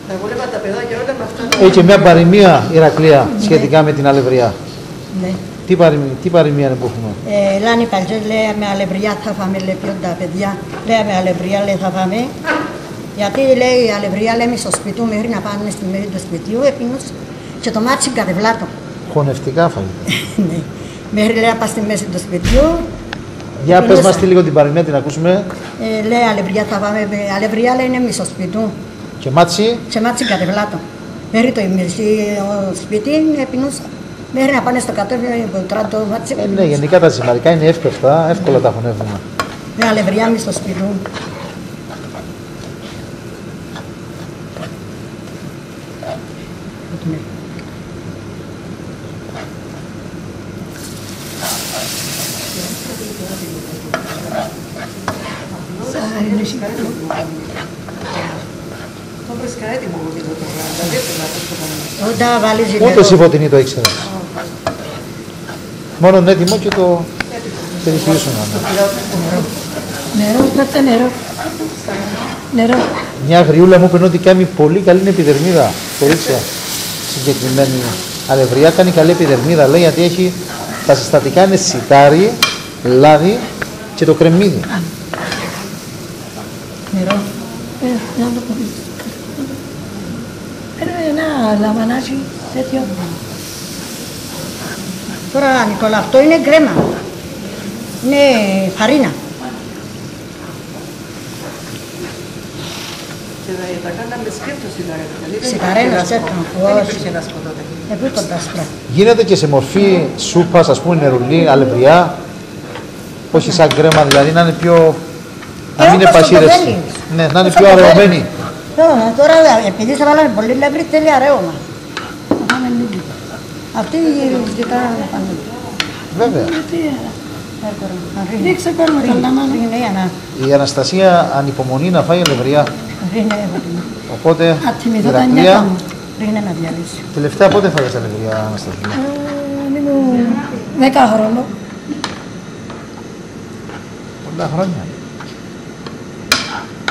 Τα βόλευα τα παιδάκια όλα με αυτά. Έχει και μια παροιμία Ηρακλία σχετικά με την αλευριά. Ναι. Τι, παροιμία, τι παροιμία είναι που έχουμε; Ε, Λάνη παλιές λέει με αλευριά θα φάμε, λέει ποιον τα παιδιά. Λέει με αλευριά λέει θα φάμε. Γιατί λέει η αλευριά λέμε στο σπίτι μέχρι να πάνε στη μέση του σπιτιού, επίνως και το μάτσι κατεβλάτο. Χωνευτικά φαγητά. (laughs) ναι. Μέχρι λέει να πας στη μέση του σπιτιού. Για πες επίνως, μας τι λίγο την παροιμία, την ακούσουμε. Ε, λέει αλευριά θα φάμε, με αλευριά λέει είναι μισό σπιτού. Και μάτσι, Και μάτσι κατεβλάτο. Μέχρι το ημισή ο σπίτι, επίνως μέχρι να πάνε στο κατέβιο που τράτω το μάτσι. ε, ναι, γενικά τα ζυμαρικά είναι εύπευτα, εύκολα τα χωνεύουμε. Με αλευριά μισό σπιτού. Το βρίσκα έτοιμο εγώ και το τρώγα. Δηλαδή ήθελα να το κάνω. Όταν βάλεις Ούτε νερό, εσύ φωτεινή το ήξερες. Μόνο έτοιμο και το περιφυρίσουν. Νερό, πέτε νερό. Νερό. Μια γριούλα μου είπε ότι κάνει πολύ καλή επιδερμίδα. Κορίτσια συγκεκριμένη αλευριά κάνει καλή επιδερμίδα. Λέει γιατί έχει τα συστατικά είναι σιτάρι, λάδι και το κρεμμύδι. νερό. Ε, να το πω. Ένα, ένα λαμανάκι τέτοιο. Τώρα Νικόλα, αυτό είναι γκρέμα. Είναι φαρίνα. Και τα- τα κάναμε σκέτο σιγαρέτα. Δηλαδή δεν Σιγαρέτα, υπήρχε λάσπρο. σκέτο, Δεν όχι. υπήρχε λάσπρο τότε. Ε, πού το τάσπρα. Γίνεται και σε μορφή σούπας, ας πούμε νερουλί, αλευριά. Όχι σαν κρέμα, δηλαδή να είναι πιο... Να Ε, μην είναι όπως το πασίρες. κοβέλι. Ναι, να είναι Όπως πιο το κοβέλι. αραιωμένη. Τώρα, τώρα επειδή σε βάλαμε πολύ λεύρι, θέλει αραίωμα. Να φάμε λίγο. Αυτή ζητά να φάμε. Βέβαια. Ρίξε παίρνω το λαμάνι. Είναι για να Η Αναστασία ανυπομονεί να φάει αλευριά. ρίνε, Οπότε, Α, θυμηθώ τα νιάτα Ηρακλία, μου. ρίνε να διαλύσει. τελευταία πότε φάγες αλευριά, Αναστασία; Ε, ήμουν δέκα χρόνο. Πολλά χρόνια.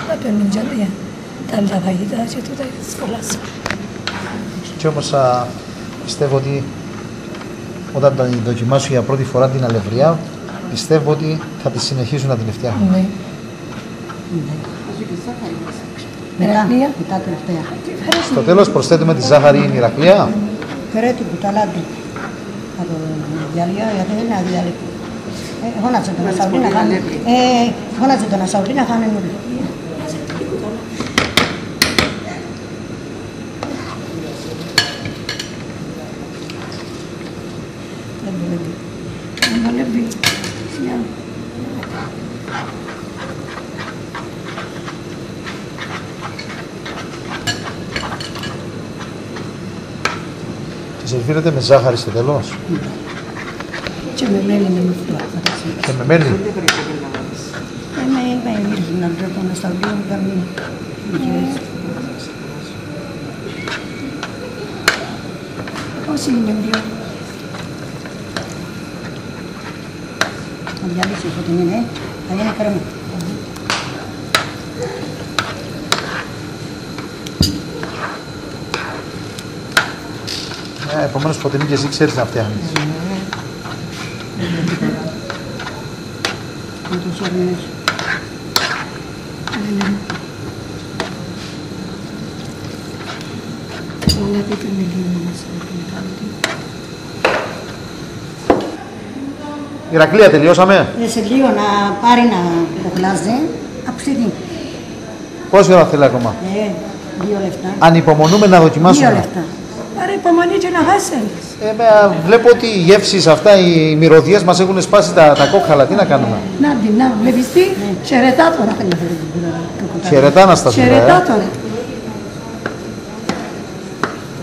Τα παίρνουν και τα- τα άλλα φαγητά και τούτα σχολάσουν. Και όμως α, πιστεύω ότι όταν τα δοκιμάσουν για πρώτη φορά την αλευριά, πιστεύω ότι θα τη συνεχίσουν να την φτιάχνουν. Ναι. Μετά, Μερακλία. μετά τελευταία. Στο τέλος προσθέτουμε τη ζάχαρη η μυρακλία. Φέρε την κουταλάτη από το διαλύω γιατί είναι αδιαλύει. Ε, φώναξε τον Ασαουρή να φάνε. Ε, φώναξε τον Ασαουρή να φάνε νουλί. Δεν δουλεύει. Δεν βολεύει. Σιγά. Και σερβίρεται με ζάχαρη στο τέλος; Και με μέλι με μυφλά. Και με μέλι. Ε, με είπα η Μύρζη να βρω τον Ασαουρή να κάνει. Πώς είναι πιο. Να διαλύσει η φωτεινή, ναι. Θα γίνει κρέμα. Ε, επομένως φωτεινή και εσύ ξέρεις να φτιάχνεις. Να το σέρνεις. Όλα πείτε με λίγο να μας κάνει. Ηρακλία, τελειώσαμε; Ε, σε λίγο να πάρει να το γλάζε. Αψίδι. Πόση ώρα θέλει ακόμα; Ε, δύο λεφτά. Ανυπομονούμε να Δύο δοκιμάσουμε. λεφτά. Πάρε υπομονή και να χάσεις. Ε, με, α, βλέπω ότι οι γεύσεις αυτά, οι μυρωδιές μας έχουν σπάσει τα, τα κόκκαλα. Τι να κάνουμε; Να την, να, βλέπεις τι, χαιρετά τώρα. Χαιρετά Αναστασία. Χαιρετά Ε. τώρα.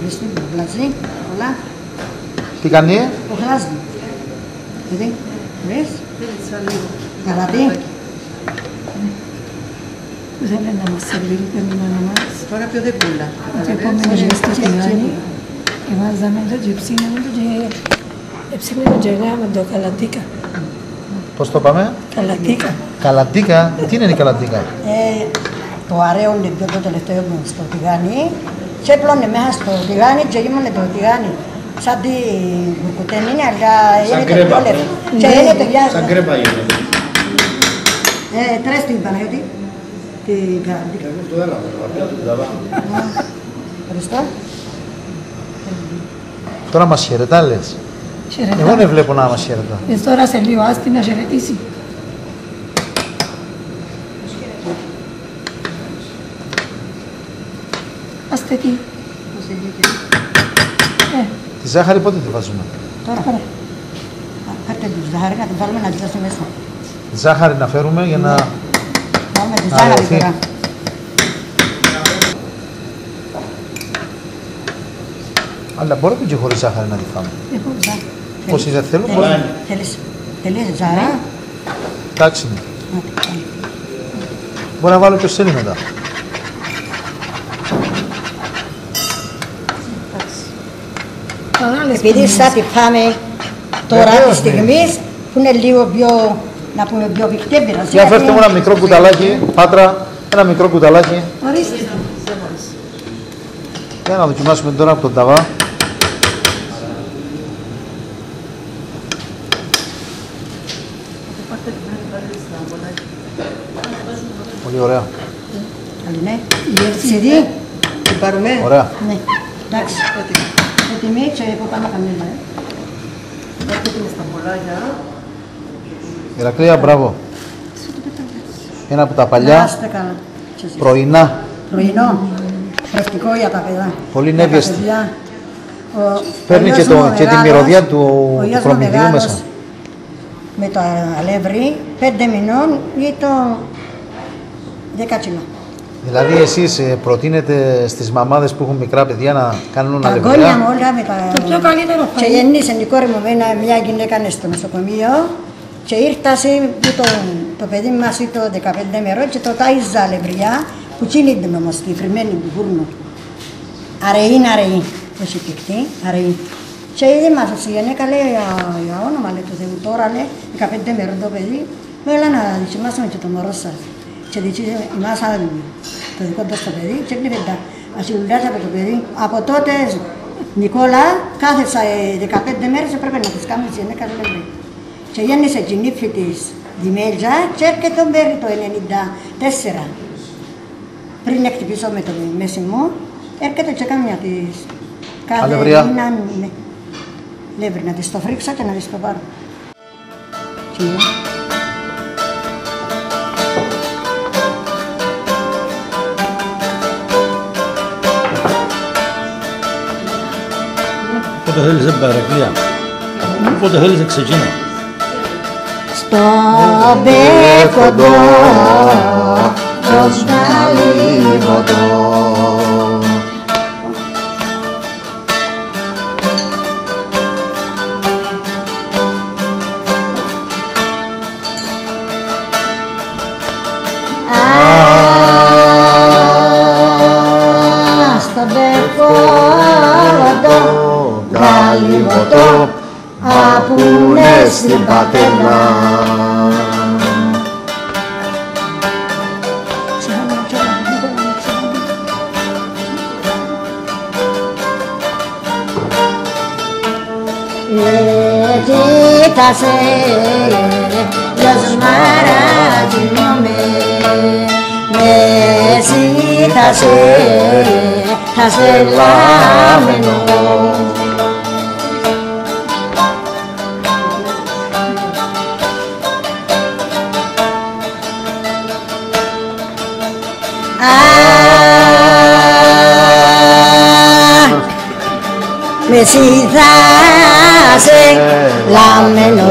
Ορίστε, το γλάζι. Πολλά. Τι κάνει; Το γλάζι. Δηλαδή, βρες. Γαλατί. Που θέλει να μας σερβίρει πέμινα να μας. Τώρα πιο δεκούλα. Το επόμενο είναι στο τηγάνι. Και βάζαμε το και ψήναμε το και... Εψήναμε και κάναμε το καλατίκα. Πώς το πάμε; Καλατίκα. Καλαντίκα. Τι είναι η καλαντίκα. Ε, το αρέο είναι πιο το τελευταίο μου στο τηγάνι. Και έπλωνε μέσα στο τηγάνι και γίνανε το τηγάνι. Σαν τη μπουρκουτένη είναι, αλλά είναι το κρέπα. πιο λεπτό. Και είναι το Σαν διάστημα. κρέπα γίνεται. Ε, τρες την Παναγιώτη. Την καλαντίκα. Εγώ το έλαβα, το παπιά του τραβά. Ευχαριστώ. Τώρα μας χαιρετά λες. Χαιρετά. Εγώ δεν βλέπω να μας χαιρετά. Ε, τώρα σε λίγο άστη να χαιρετήσει. Άστε τι. Ε, Τη ζάχαρη πότε τη βάζουμε; Τώρα, τώρα. Κάρτε τη ζάχαρη να την βάλουμε να τζάσει μέσα. Τη ζάχαρη να φέρουμε για να... Βάλουμε τη Να ζάχαρη αραιωθεί. τώρα. Αλλά μπορούμε και χωρίς ζάχαρη να τη φάμε. Λοιπόν, ζάχαρη. Όσοι δεν θέλουν Θέλεις- μπορούμε. Θέλεις, θέλεις ζάχαρη. Εντάξει. είναι. Να την βάλω. Μπορεί να βάλω και ο σέλι μετά. άλλες Επειδή πίνες. θα τη φάμε τώρα Βεβαίως, τη ναι. στιγμή που είναι λίγο πιο, να πούμε, πιο πηχτή πειρασία. Για φέρτε μου ένα μικρό κουταλάκι, Πάτρα, ένα μικρό κουταλάκι. Ορίστε. Για να δοκιμάσουμε τώρα από τον ταβά. Πολύ ωραία. Άλλη, ναι. Ψηρή. Την πάρουμε. Ωραία. Ναι. Εντάξει. Έτοιμη και από πάνω καμίλα. ε. Έρχεται στα πολλάκια. Ηρακλία, μπράβο. Ένα από τα Να παλιά είστε καλά. Και εσείς. πρωινά. Πρωινό. Φρεσκικό για τα παιδιά. Πολύ Για τα νεύγεστη. παιδιά. Ο- Παίρνει ο και γιος το- μου ο και τη μεγάλος- μυρωδιά του ο γιος μου προμηθειού μεγάλος μέσα. Με το αλεύρι, πέντε μηνών ή το δέκα κιλά. Δηλαδή εσείς ε, προτείνετε στις μαμάδες που έχουν μικρά παιδιά να κάνουν Τα αλευριά. γόνια μου όλα με τα... Το πιο καλύτερο Και φαΐ. γεννήσε η κόρη μου με ένα- μια γυναίκα είναι στο νοσοκομείο και ήρθασε που το, το παιδί μας ήταν 15 μερό και το τάιζα αλευριά που τσίνει την όμως τη φρυμένη του φούρνου. Αρεή είναι αρεή, όχι πικτή, αρεή. Και είδε μας η γυναίκα λέει για, για όνομα λέει, του Θεού τώρα λέει 15 μερό το παιδί Έλα να δοκιμάσουμε και το μωρό σας. Και δείξει εμάς άλλοι, το δικό του το παιδί, και έκλειπε τα ασυλουλιάζα από το παιδί. Από τότε, Νικόλα, κάθε σα- 15 μέρες έπρεπε να τις κάνουμε τις γυναίκες λεύρη. Και γέννησε την ύφη της Δημέλζα και έρχεται τον Μπέρι το 94. Πριν να χτυπήσω με το μέση μου, έρχεται και κάνει μια της κάθε Αλευριά. μήνα, ναι, λεύρη, να της το φρίξω και να της το πάρω. Και Πότε θέλεις παρακλία. Πότε θέλεις ξεκίνα. Στο μπέκοντο το Καλύβωτο ακούνε στην πατέρα Κοίτασε, γιος μαράκι μου με με σítασε, θα σε λάμενο με σιτάσε λάμενο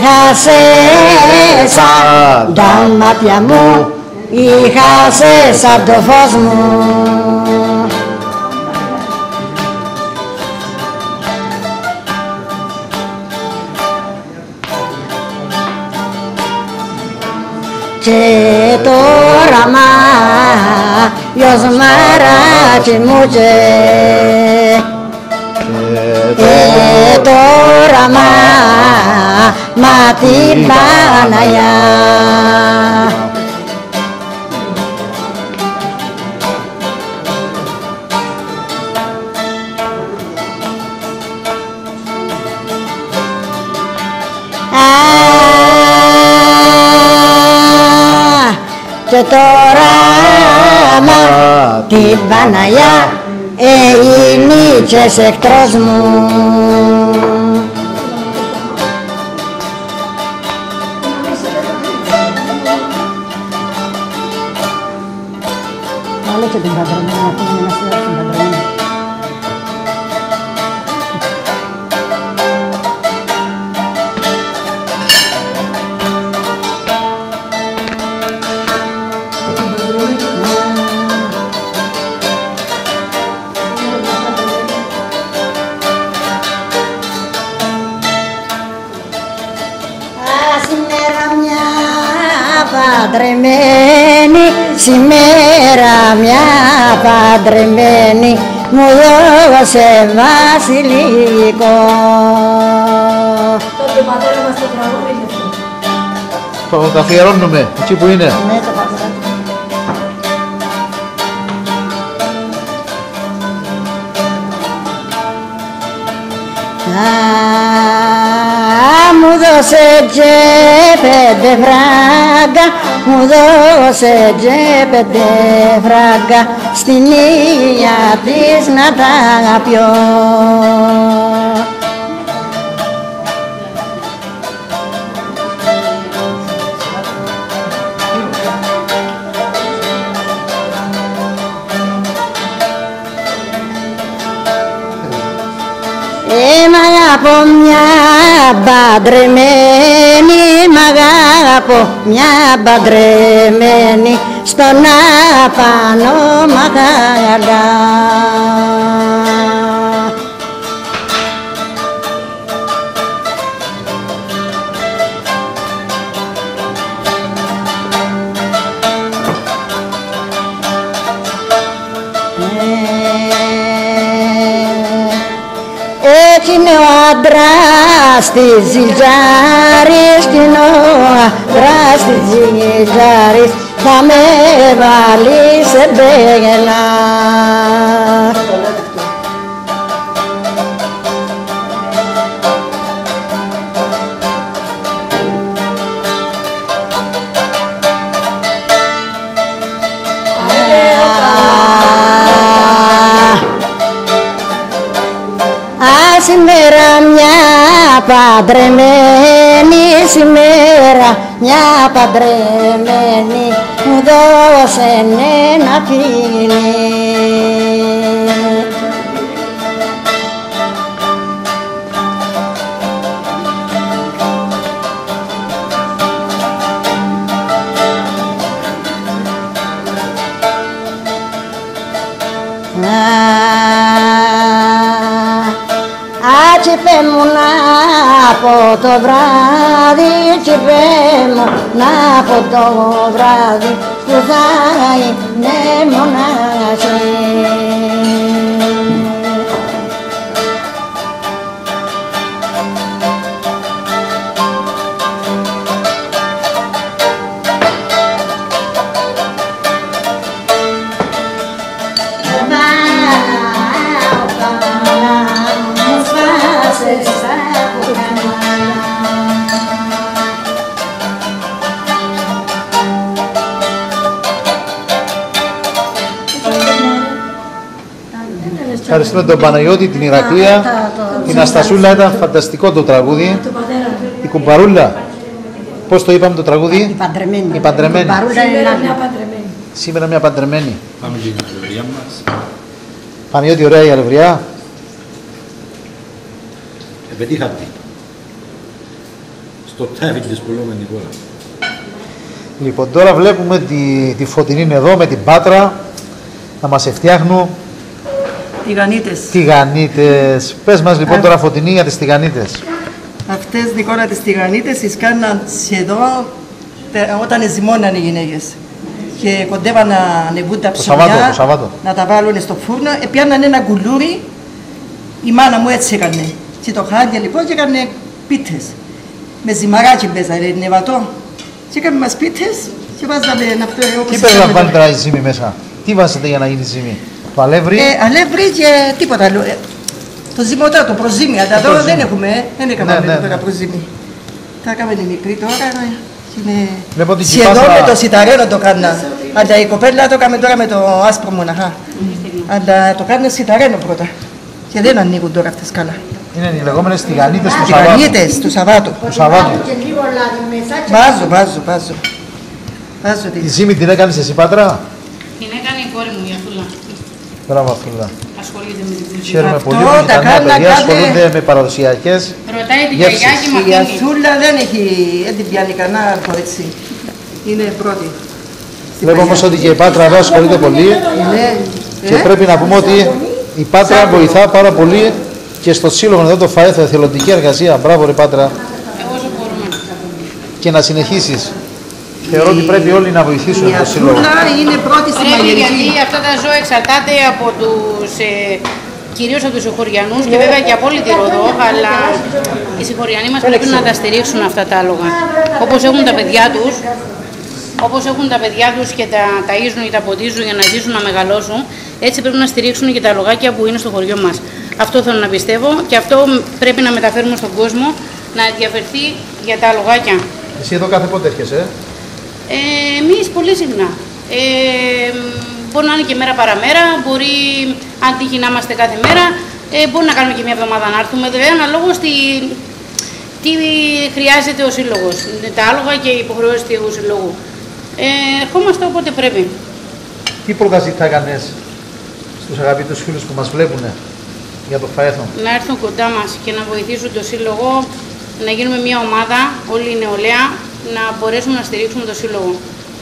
Είχα σε σαν τα μάτια μου Είχα σε σαν το φως μου. Και τώρα μα γιος μαράκι μου και και τώρα μα, μα την Παναγιά. Α, Και τώρα μα την Παναγιά έγινε και σε εχθρός μου. Δώσε βασιλικό Το πατέρα μας το τραγούδι είναι αυτό. Το καθιερώνουμε εκεί που είναι. Ναι, το πατέρα. Α, μου δώσε και πέντε φράγκα, μου δώσε και πέντε φράγκα, στην ήλια της να τα πιω. Ε, μ' αγαπώ μια παντρεμένη, μ' αγαπώ μια παντρεμένη, στον απάνω μαγαλά. Είναι ο άντρας της ζυγάρης κι είναι ο άντρας της ζυγάρης θα με βάλει σε μπέλα. Παντρεμένη, σήμερα μια παντρεμένη μου δώσε ένα φίλι. Από το βράδυ, τσι μου να από το βράδυ που θα είναι μονάχη. Ευχαριστούμε τον Παναγιώτη, την Ηρακλία, την Αστασούλα. Ήταν φανταστικό το τραγούδι. Το πατέρα του. Η Κουμπαρούλα. Πώς το είπαμε το Η τραγούδι, παντρεμένη. Η παντρεμένη. Η παρούλα είναι Σήμερα άλλη. μια παντρεμένη. Σήμερα μια παντρεμένη. Πάμε και την αλευρία μας. Παναγιώτη, ωραία η αλευριά. Επετύχατε. Στο τάφι της που λέμε Νικόλα. Λοιπόν, τώρα βλέπουμε τη, τη φωτεινή είναι εδώ με την Πάτρα να μας φτιάχνουν Τηγανίτες. τηγανίτες. Πες μας λοιπόν τώρα φωτεινή για τις τηγανίτες. Αυτές Νικόλα τις τηγανίτες τις κάναν σχεδόν τε- όταν ζυμώναν οι γυναίκες. Και κοντεύαν να ανεβούν τα Το ψωμιά, Σαββάτο, το Σαββάτο. να τα βάλουν στο φούρνο. Επιάνναν ένα κουλούρι, η μάνα μου έτσι έκανε. Και το χάδια λοιπόν και έκανε πίτες. Με ζυμαράκι παίζανε, νεβατό. Και έκαμε μας πίτες και βάζαμε αυτό ε, όπως Τι έκαμε περιλαμβάνει τώρα. τώρα η ζύμη μέσα; Τι βάζετε για να γίνει ζύμη; Το αλεύρι. Ε, αλεύρι και τίποτα άλλο. Ε, Το ζυμωτά, το προζύμι, αλλά τώρα προζύμι. δεν έχουμε, ε. δεν έκαμε Ναι, ναι, ναι, τώρα ναι. προζύμι. Τα έκαμε τη μικρή τώρα, ε, είναι... Βλέπω την Σχεδόν κυπάσσα- με το σιταρένο το κάνα. Αλλά η κοπέλα το έκαμε τώρα με το άσπρο μοναχά. Αλλά το κάνουν σιταρένο πρώτα. Και δεν ανοίγουν τώρα αυτές καλά. Είναι οι λεγόμενες τηγανίτες του Σαββάτου. Τηγανίτες του Σαββάτου. Του Σαββάτου. Και λίγο λάδι μέσα και Βάζω, βάζω, βάζω. Βάζω Τη τη... ζύμη την έκανες εσύ Πάτρα; Την έκανε η κόρη μου η Αθούλα. Μπράβο Αθούλα. Ασχολείται με την κουζίνα. Χαίρομαι Αυτό πολύ που τα τα νέα κάνα παιδιά κάθε- ασχολούνται με παραδοσιακές Ρωτάει την Γεύσεις. γιαγιά και Η μαθαίνει. Αθούλα δεν έχει, δεν την πιάνει κανένα κορίτσι. Είναι πρώτη. Στην Βλέπω παλιά. όμως ότι και η Πάτρα εδώ ασχολείται πολύ Ναι. και Ε, πρέπει να πούμε ότι η Πάτρα βοηθά πάρα πολύ και στο σύλλογο εδώ το ΦΑΕΘ, εθελοντική εργασία. Μπράβο ρε Πάτρα Εγώ όσο μπορούμε. και να συνεχίσεις. Θεωρώ ότι πρέπει όλοι να βοηθήσουν Η το σύλλογο. Αθούλα είναι πρώτη στη Πρέπει γιατί μαγειρική. αυτά τα ζώα εξαρτάται από τους, ε, κυρίως από τους συγχωριανούς και βέβαια και από όλη τη Ροδό, αλλά οι συγχωριανοί μας πρέπει να τα στηρίξουν αυτά τα άλογα. Όπως έχουν τα παιδιά τους, όπως έχουν τα παιδιά τους και τα ταΐζουν ή τα ποτίζουν για να ζήσουν να μεγαλώσουν, έτσι πρέπει να στηρίξουν και τα λογάκια που είναι στο χωριό μας. Αυτό θέλω να πιστεύω και αυτό πρέπει να μεταφέρουμε στον κόσμο, να ενδιαφερθεί για τα λογάκια. Εσύ εδώ κάθε πότε έρχεσαι. Ε, Εμείς πολύ συχνά. Ε, μπορεί να είναι και μέρα παραμέρα, μπορεί αν τύχει να είμαστε κάθε μέρα, ε, μπορεί να κάνουμε και μια εβδομάδα να έρθουμε. Δηλαδή, αναλόγως τι, τι χρειάζεται ο σύλλογος, τα άλογα και οι υποχρεώσει του συλλόγου. Ε, ερχόμαστε όποτε πρέπει. Τι πρόταση θα έκανες στους αγαπητούς φίλους που μας βλέπουν για το Φαέθον; Να έρθουν κοντά μας και να βοηθήσουν το σύλλογο, να γίνουμε μια ομάδα, όλη η νεολαία, να μπορέσουμε να στηρίξουμε το σύλλογο.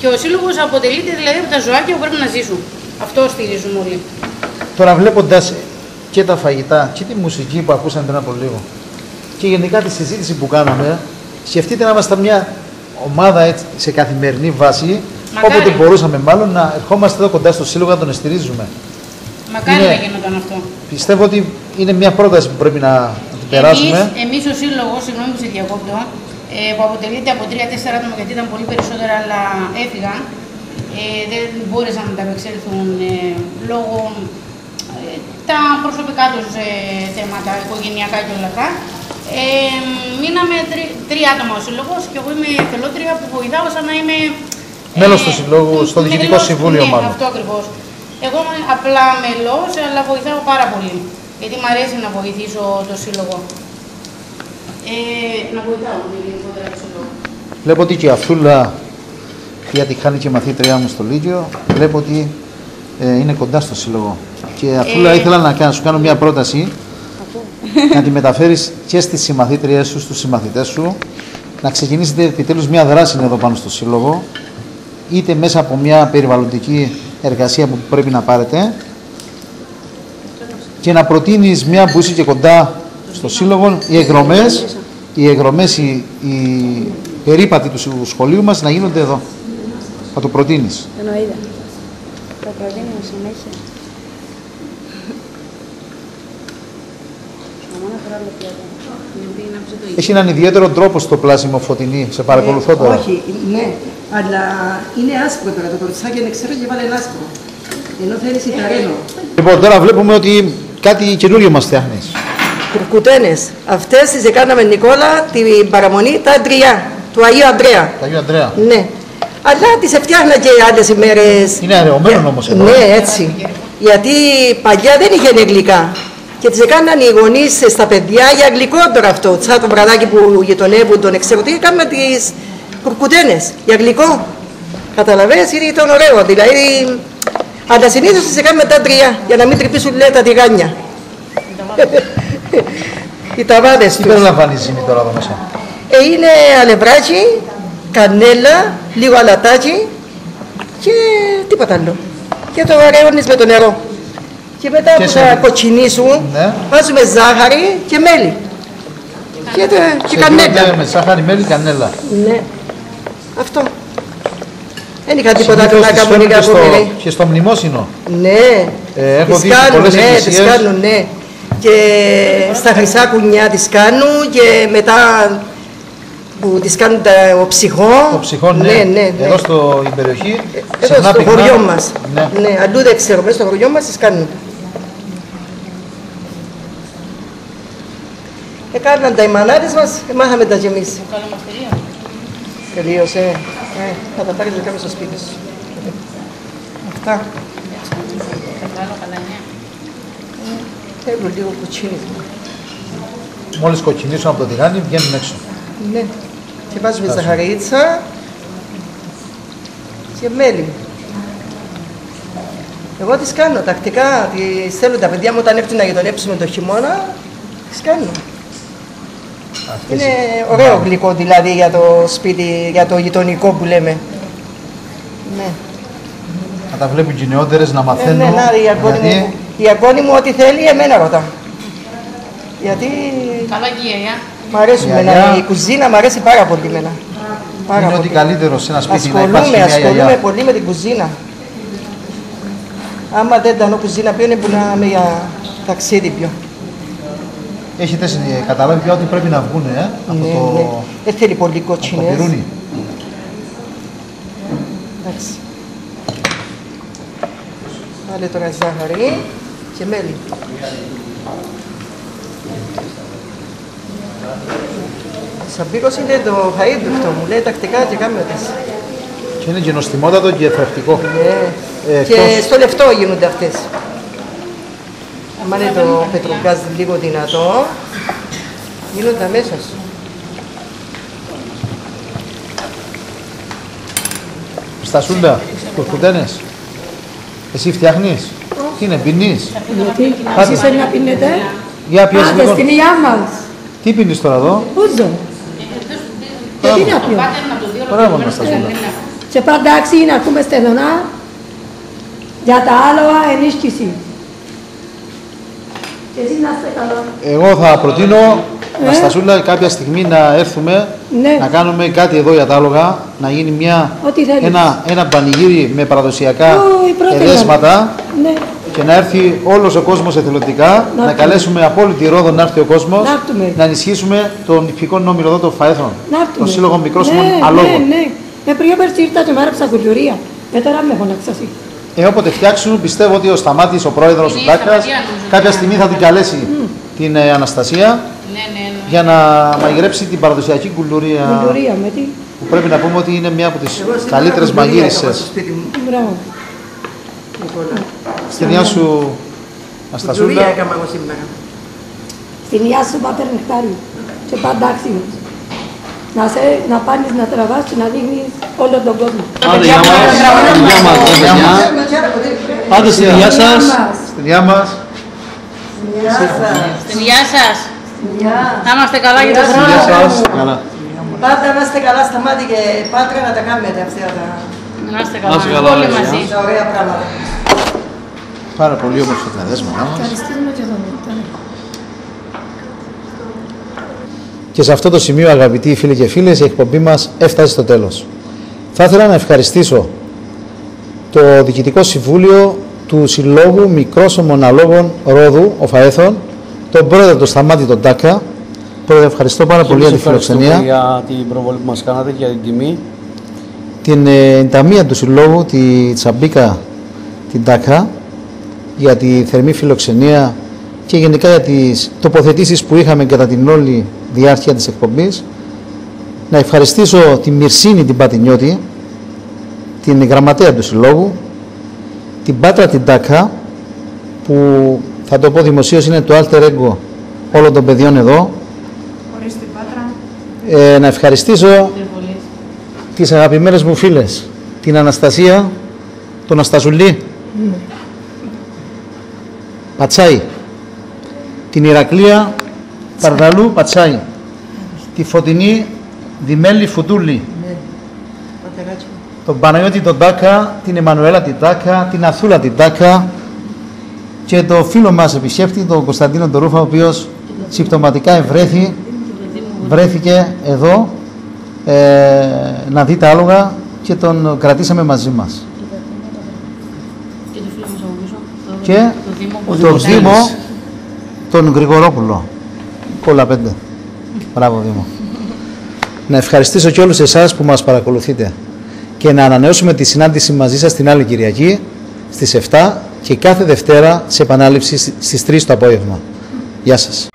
Και ο σύλλογος αποτελείται δηλαδή από τα ζωάκια που πρέπει να ζήσουν. Αυτό στηρίζουμε όλοι. Τώρα βλέποντας και τα φαγητά και τη μουσική που ακούσαμε πριν από λίγο και γενικά τη συζήτηση που κάναμε, σκεφτείτε να είμαστε μια ομάδα έτσι, σε καθημερινή βάση, Μακάρι. όποτε μπορούσαμε μάλλον να ερχόμαστε εδώ κοντά στο σύλλογο να τον στηρίζουμε. Μακάρι Είναι- να γινόταν αυτό. Πιστεύω ότι είναι μια πρόταση που πρέπει να, να την περάσουμε. Εμείς, εμείς ο Σύλλογος, συγγνώμη που σε διακόπτω, ε, που αποτελείται από τρία-τέσσερα άτομα γιατί ήταν πολύ περισσότερα αλλά έφυγαν, ε, δεν μπόρεσαν να ανταπεξέλθουν ε, λόγω ε, τα προσωπικά τους ε, θέματα, οικογενειακά και όλα αυτά. Ε, μείναμε τρι- τρία άτομα ο Σύλλογος και εγώ είμαι θελότρια που βοηθάω σαν να είμαι... Μέλος του Συλλόγου, στο είμαι Διοικητικό μέλος- Συμβούλιο ναι, μάλλον. αυτό ακριβώς. Εγώ είμαι απλά μελός, αλλά βοηθάω πάρα πολύ. Γιατί μου αρέσει να βοηθήσω το σύλλογο. Ε, να βοηθάω γενικότερα το σύλλογο. Βλέπω ότι και η Αφούλα, γιατί χάνει και η μαθήτριά μου στο Λύκειο, βλέπω ότι ε, είναι κοντά στο σύλλογο. Και Αφούλα, Ε. ήθελα να κάνω- σου κάνω μια πρόταση. Να τη μεταφέρεις και στις συμμαθήτριές σου, στους συμμαθητές σου, να ξεκινήσετε επιτέλους μια δράση εδώ πάνω στο σύλλογο, είτε μέσα από μια περιβαλλοντική εργασία που πρέπει να πάρετε, και να προτείνεις μια που είσαι και κοντά στο σύλλογο, οι εγγρομές, οι εγγρομές, οι, οι περίπατοι του σχολείου μας να γίνονται εδώ. Θα το προτείνεις. Εννοείται. Το προτείνω συνέχεια. Έχει έναν ιδιαίτερο τρόπο στο πλάσιμο φωτεινή. Σε παρακολουθώ τώρα. Όχι, ναι, αλλά είναι άσπρο τώρα το κοριτσάκι, δεν ξέρω και βάλε ένα άσπρο. Ενώ θέλεις σιταρένο. Λοιπόν, τώρα βλέπουμε ότι κάτι καινούριο μας φτιάχνεις. Κουρκουτένες. Αυτές τις έκαναμε Νικόλα την παραμονή τα Αντριά, του Αγίου Αντρέα. Τα Αγίου Ανδρέα. Ναι. Αλλά τις έφτιαχνα και άλλες ημέρες. Είναι αραιωμένο όμως εδώ. Ναι, έτσι. Γιατί παλιά δεν είχε γλυκά. Και τις έκαναν οι γονείς στα παιδιά για γλυκό τώρα αυτό. Σαν το βραδάκι που γειτονεύουν, τον ξέρω τι, έκαναν τις κουρκουτένες για γλυκό. Καταλαβαίνεις, είναι ήταν ωραίο. Δηλαδή, αλλά συνήθως τις έκαναν τα τρία, για να μην τρυπήσουν λέει τα τηγάνια. Οι ταβάδες Τι τους. περιλαμβάνει η ζύμη τώρα εδώ μέσα. Ε, είναι αλευράκι, κανέλα, λίγο αλατάκι και τίποτα άλλο. Και το αραιώνεις με το νερό. Και μετά Και που σε- θα κοτσινίσουν, Ναι. βάζουμε ζάχαρη και μέλι. Και, το- και Σε γίνονται κανέλα. Με σάχαρη, μέλι, κανέλα. Ναι. Αυτό. Δεν είχα τίποτα άλλο Συνήθως να τις κάνω φέρνουν λίγα και στο, κομμύρι. και στο μνημόσυνο. Ναι. Ε, έχω τις δει σε κάνουν, πολλές ναι, τις εκκλησίες. κάνουν, ναι. Και στα χρυσά κουνιά τις κάνουν και μετά που τις κάνουν τα- ο ψυχό. Το ψυχό, ναι. ναι, ναι, ναι. Εδώ στο η περιοχή. Εδώ συχνά στο πυκνά. χωριό μας. Ναι. Ναι, αλλού δεν ξέρω, μέσα στο χωριό μας τις κάνουν. Έκαναν τα οι μανάδες μας, ε, μάθαμε τα κι εμείς. Τελείωσε. Ε, θα τα πάρεις να κάνεις στο σπίτι σου. Αυτά. Θέλω λίγο κουτσίνισμα. Μόλις κοκκινήσουν από το τηγάνι, βγαίνουν έξω. Ναι. Και βάζουμε Φτάσουμε. ζαχαρίτσα και μέλι. Εγώ τις κάνω τακτικά, τις θέλω τα παιδιά μου όταν έρθουν να γειτονέψουμε το χειμώνα, τις κάνω. Αυτές Είναι οι- ωραίο γλυκό δηλαδή για το σπίτι, για το γειτονικό που λέμε. Ναι. Να τα βλέπουν και οι νεότερες να Ε, μαθαίνουν. ναι, να, η αγώνη γιατί μου, η αγώνη μου ό,τι θέλει εμένα ρωτά. Γιατί Καλά και η γιαγιά. μ' αρέσουν Η εμένα, γιαγιά- η κουζίνα μ' αρέσει πάρα πολύ εμένα. Πάρα είναι πολύ. ότι καλύτερο σε ένα σπίτι να υπάρχει Ασχολούμαι, μια ασχολούμαι γιαγιά. πολύ με την κουζίνα. Άμα δεν ήταν κουζίνα πιο είναι που να είμαι για ταξίδι πιο. Έχετε ε, καταλάβει πια ότι πρέπει να βγουν ε, από Ναι, το, ναι. Δεν θέλει πολύ από το κοτσινές. πυρούνι. Εντάξει. Βάλε τώρα ζάχαρη και μέλι. Σαμπίκος είναι το φαΐ του αυτό μου, λέει τακτικά και κάνουμε τις. Και είναι και νοστιμότατο και θρεπτικό. Ναι. Ε, Και εκτός- στο λεφτό γίνονται αυτές. Αν είναι το πετρογκάζ λίγο δυνατό, γίνονται αμέσως. Στασούλα, κουρκουτένες. Εσύ φτιάχνεις. Τι είναι, πίνεις. Γιατί Πάτε. εσείς θέλει να πίνετε; Για πιες Πάτε λίγο. στην υγειά μας. Τι πίνεις τώρα εδώ; Ούζο. Και τι να πιω; Μπράβο, Αναστασούλα. Και πάντα εντάξει να ακούμε στενονά για τα άλογα ενίσχυση. Και εσείς να είστε καλά. Εγώ θα προτείνω, Ε. Αναστασούλα, κάποια στιγμή να έρθουμε Ναι. να κάνουμε κάτι εδώ για τα άλογα, να γίνει μια, Ό,τι θέλεις. ένα, ένα πανηγύρι με παραδοσιακά Ω, η πρώτη εδέσματα Ναι. Και να έρθει όλος ο κόσμος εθελοντικά, Να να, έρθουμε. καλέσουμε από όλη τη Ρόδο να έρθει ο κόσμος, Να έρθουμε. να ενισχύσουμε τον ηφικό νόμιλο εδώ των Φαέθων, Να έρθουμε. τον Σύλλογο Μικρόσιμων ναι, Αλόγων. Ναι, ναι. Με πριν πέρσι ήρθα και μ' άρεψα κουλτουρία. Ε, τώρα με φωνάξα εσύ. Ε, όποτε φτιάξουν, πιστεύω ότι ο Σταμάτης, ο πρόεδρος του η Τάκας, Σταματία, νομίζω. κάποια στιγμή θα την καλέσει την ε, Αναστασία Ναι, ναι, ναι. για να μαγειρέψει την παραδοσιακή κουλτουρία Κουλτουρία με τι; που πρέπει να πούμε ότι είναι μία από τις Εγώ σήμερα καλύτερες κουλτουρία έκανα μαγείρισες. στο σπίτι μου, Μπράβο. Νικόλα. Στη γεια σου, Κουλτουρία Αναστασούλα. έκανα εγώ σήμερα. Στην υγεία σου πάτερ νεκτάριο. Και πάντα άξιος. Να, σε, να πάνεις να τραβάς και να δείχνεις όλο τον κόσμο. Άντε, γεια μας. Γεια μας, ρε παιδιά. Άντε στη γεια σας. Στη γεια μας. Στην υγεία σας. Να είμαστε καλά για το Στη χρόνο. γεια σας. Καλά. Πάντα να είστε καλά στα μάτια και πάτρα να τα κάνετε αυτά τα, Να είστε Να είστε καλά. καλά, Όλοι ρε, μαζί. τα ωραία πράγματα. Πάρα πολύ όμορφα τα δέσματά μας. Και σε αυτό το σημείο, αγαπητοί φίλοι και φίλες, η εκπομπή μας έφτασε στο τέλος. Θα ήθελα να ευχαριστήσω το Διοικητικό Συμβούλιο του Συλλόγου Μικρόσωμων Αλόγων Ρόδου, ο Φαέθων, τον πρόεδρο του Σταμάτη τον Τάκα. Πρόεδρε, ευχαριστώ πάρα πολύ για τη ευχαριστούμε φιλοξενία. για την προβολή που μας κάνατε και για την τιμή. την ε, ταμεία του Συλλόγου, τη Τσαμπίκα, την Τάκα, για τη θερμή φιλοξενία και γενικά για τις τοποθετήσεις που είχαμε κατά την όλη διάρκεια της εκπομπής. Να ευχαριστήσω τη Μυρσίνη την Πατινιώτη, την γραμματέα του Συλλόγου, την Πάτρα την Τάκα, που θα το πω δημοσίως είναι το alter ego όλων των παιδιών εδώ. Χωρίς την Πάτρα. Ε, να ευχαριστήσω τις αγαπημένες μου φίλες, την Αναστασία, τον Ασταζουλή, Πατσάη, την Ηρακλία Παρδαλού Πατσάη, τη Φωτεινή Δημέλη Φουτούλη, Ναι, πατεράκι μου. τον Παναγιώτη τον Τάκα, την Εμμανουέλα την Τάκα, την Αθούλα την Τάκα και το φίλο μας επισκέπτη, τον Κωνσταντίνο τον Ρούφα, ο οποίος συμπτωματικά ευρέθη, βρέθηκε εδώ ε, να δει τα άλογα και τον κρατήσαμε μαζί μας. Και το φίλο μας από πίσω. το- Και το Δήμο που τον βοηθάει. Δήμο, τον Γρηγορόπουλο. Κόλλα πέντε. Μπράβο Δήμο. Να ευχαριστήσω και όλους εσάς που μας παρακολουθείτε και να ανανεώσουμε τη συνάντηση μαζί σας την άλλη Κυριακή στις 7 και κάθε Δευτέρα σε επανάληψη στις 3 το απόγευμα. Γεια σας.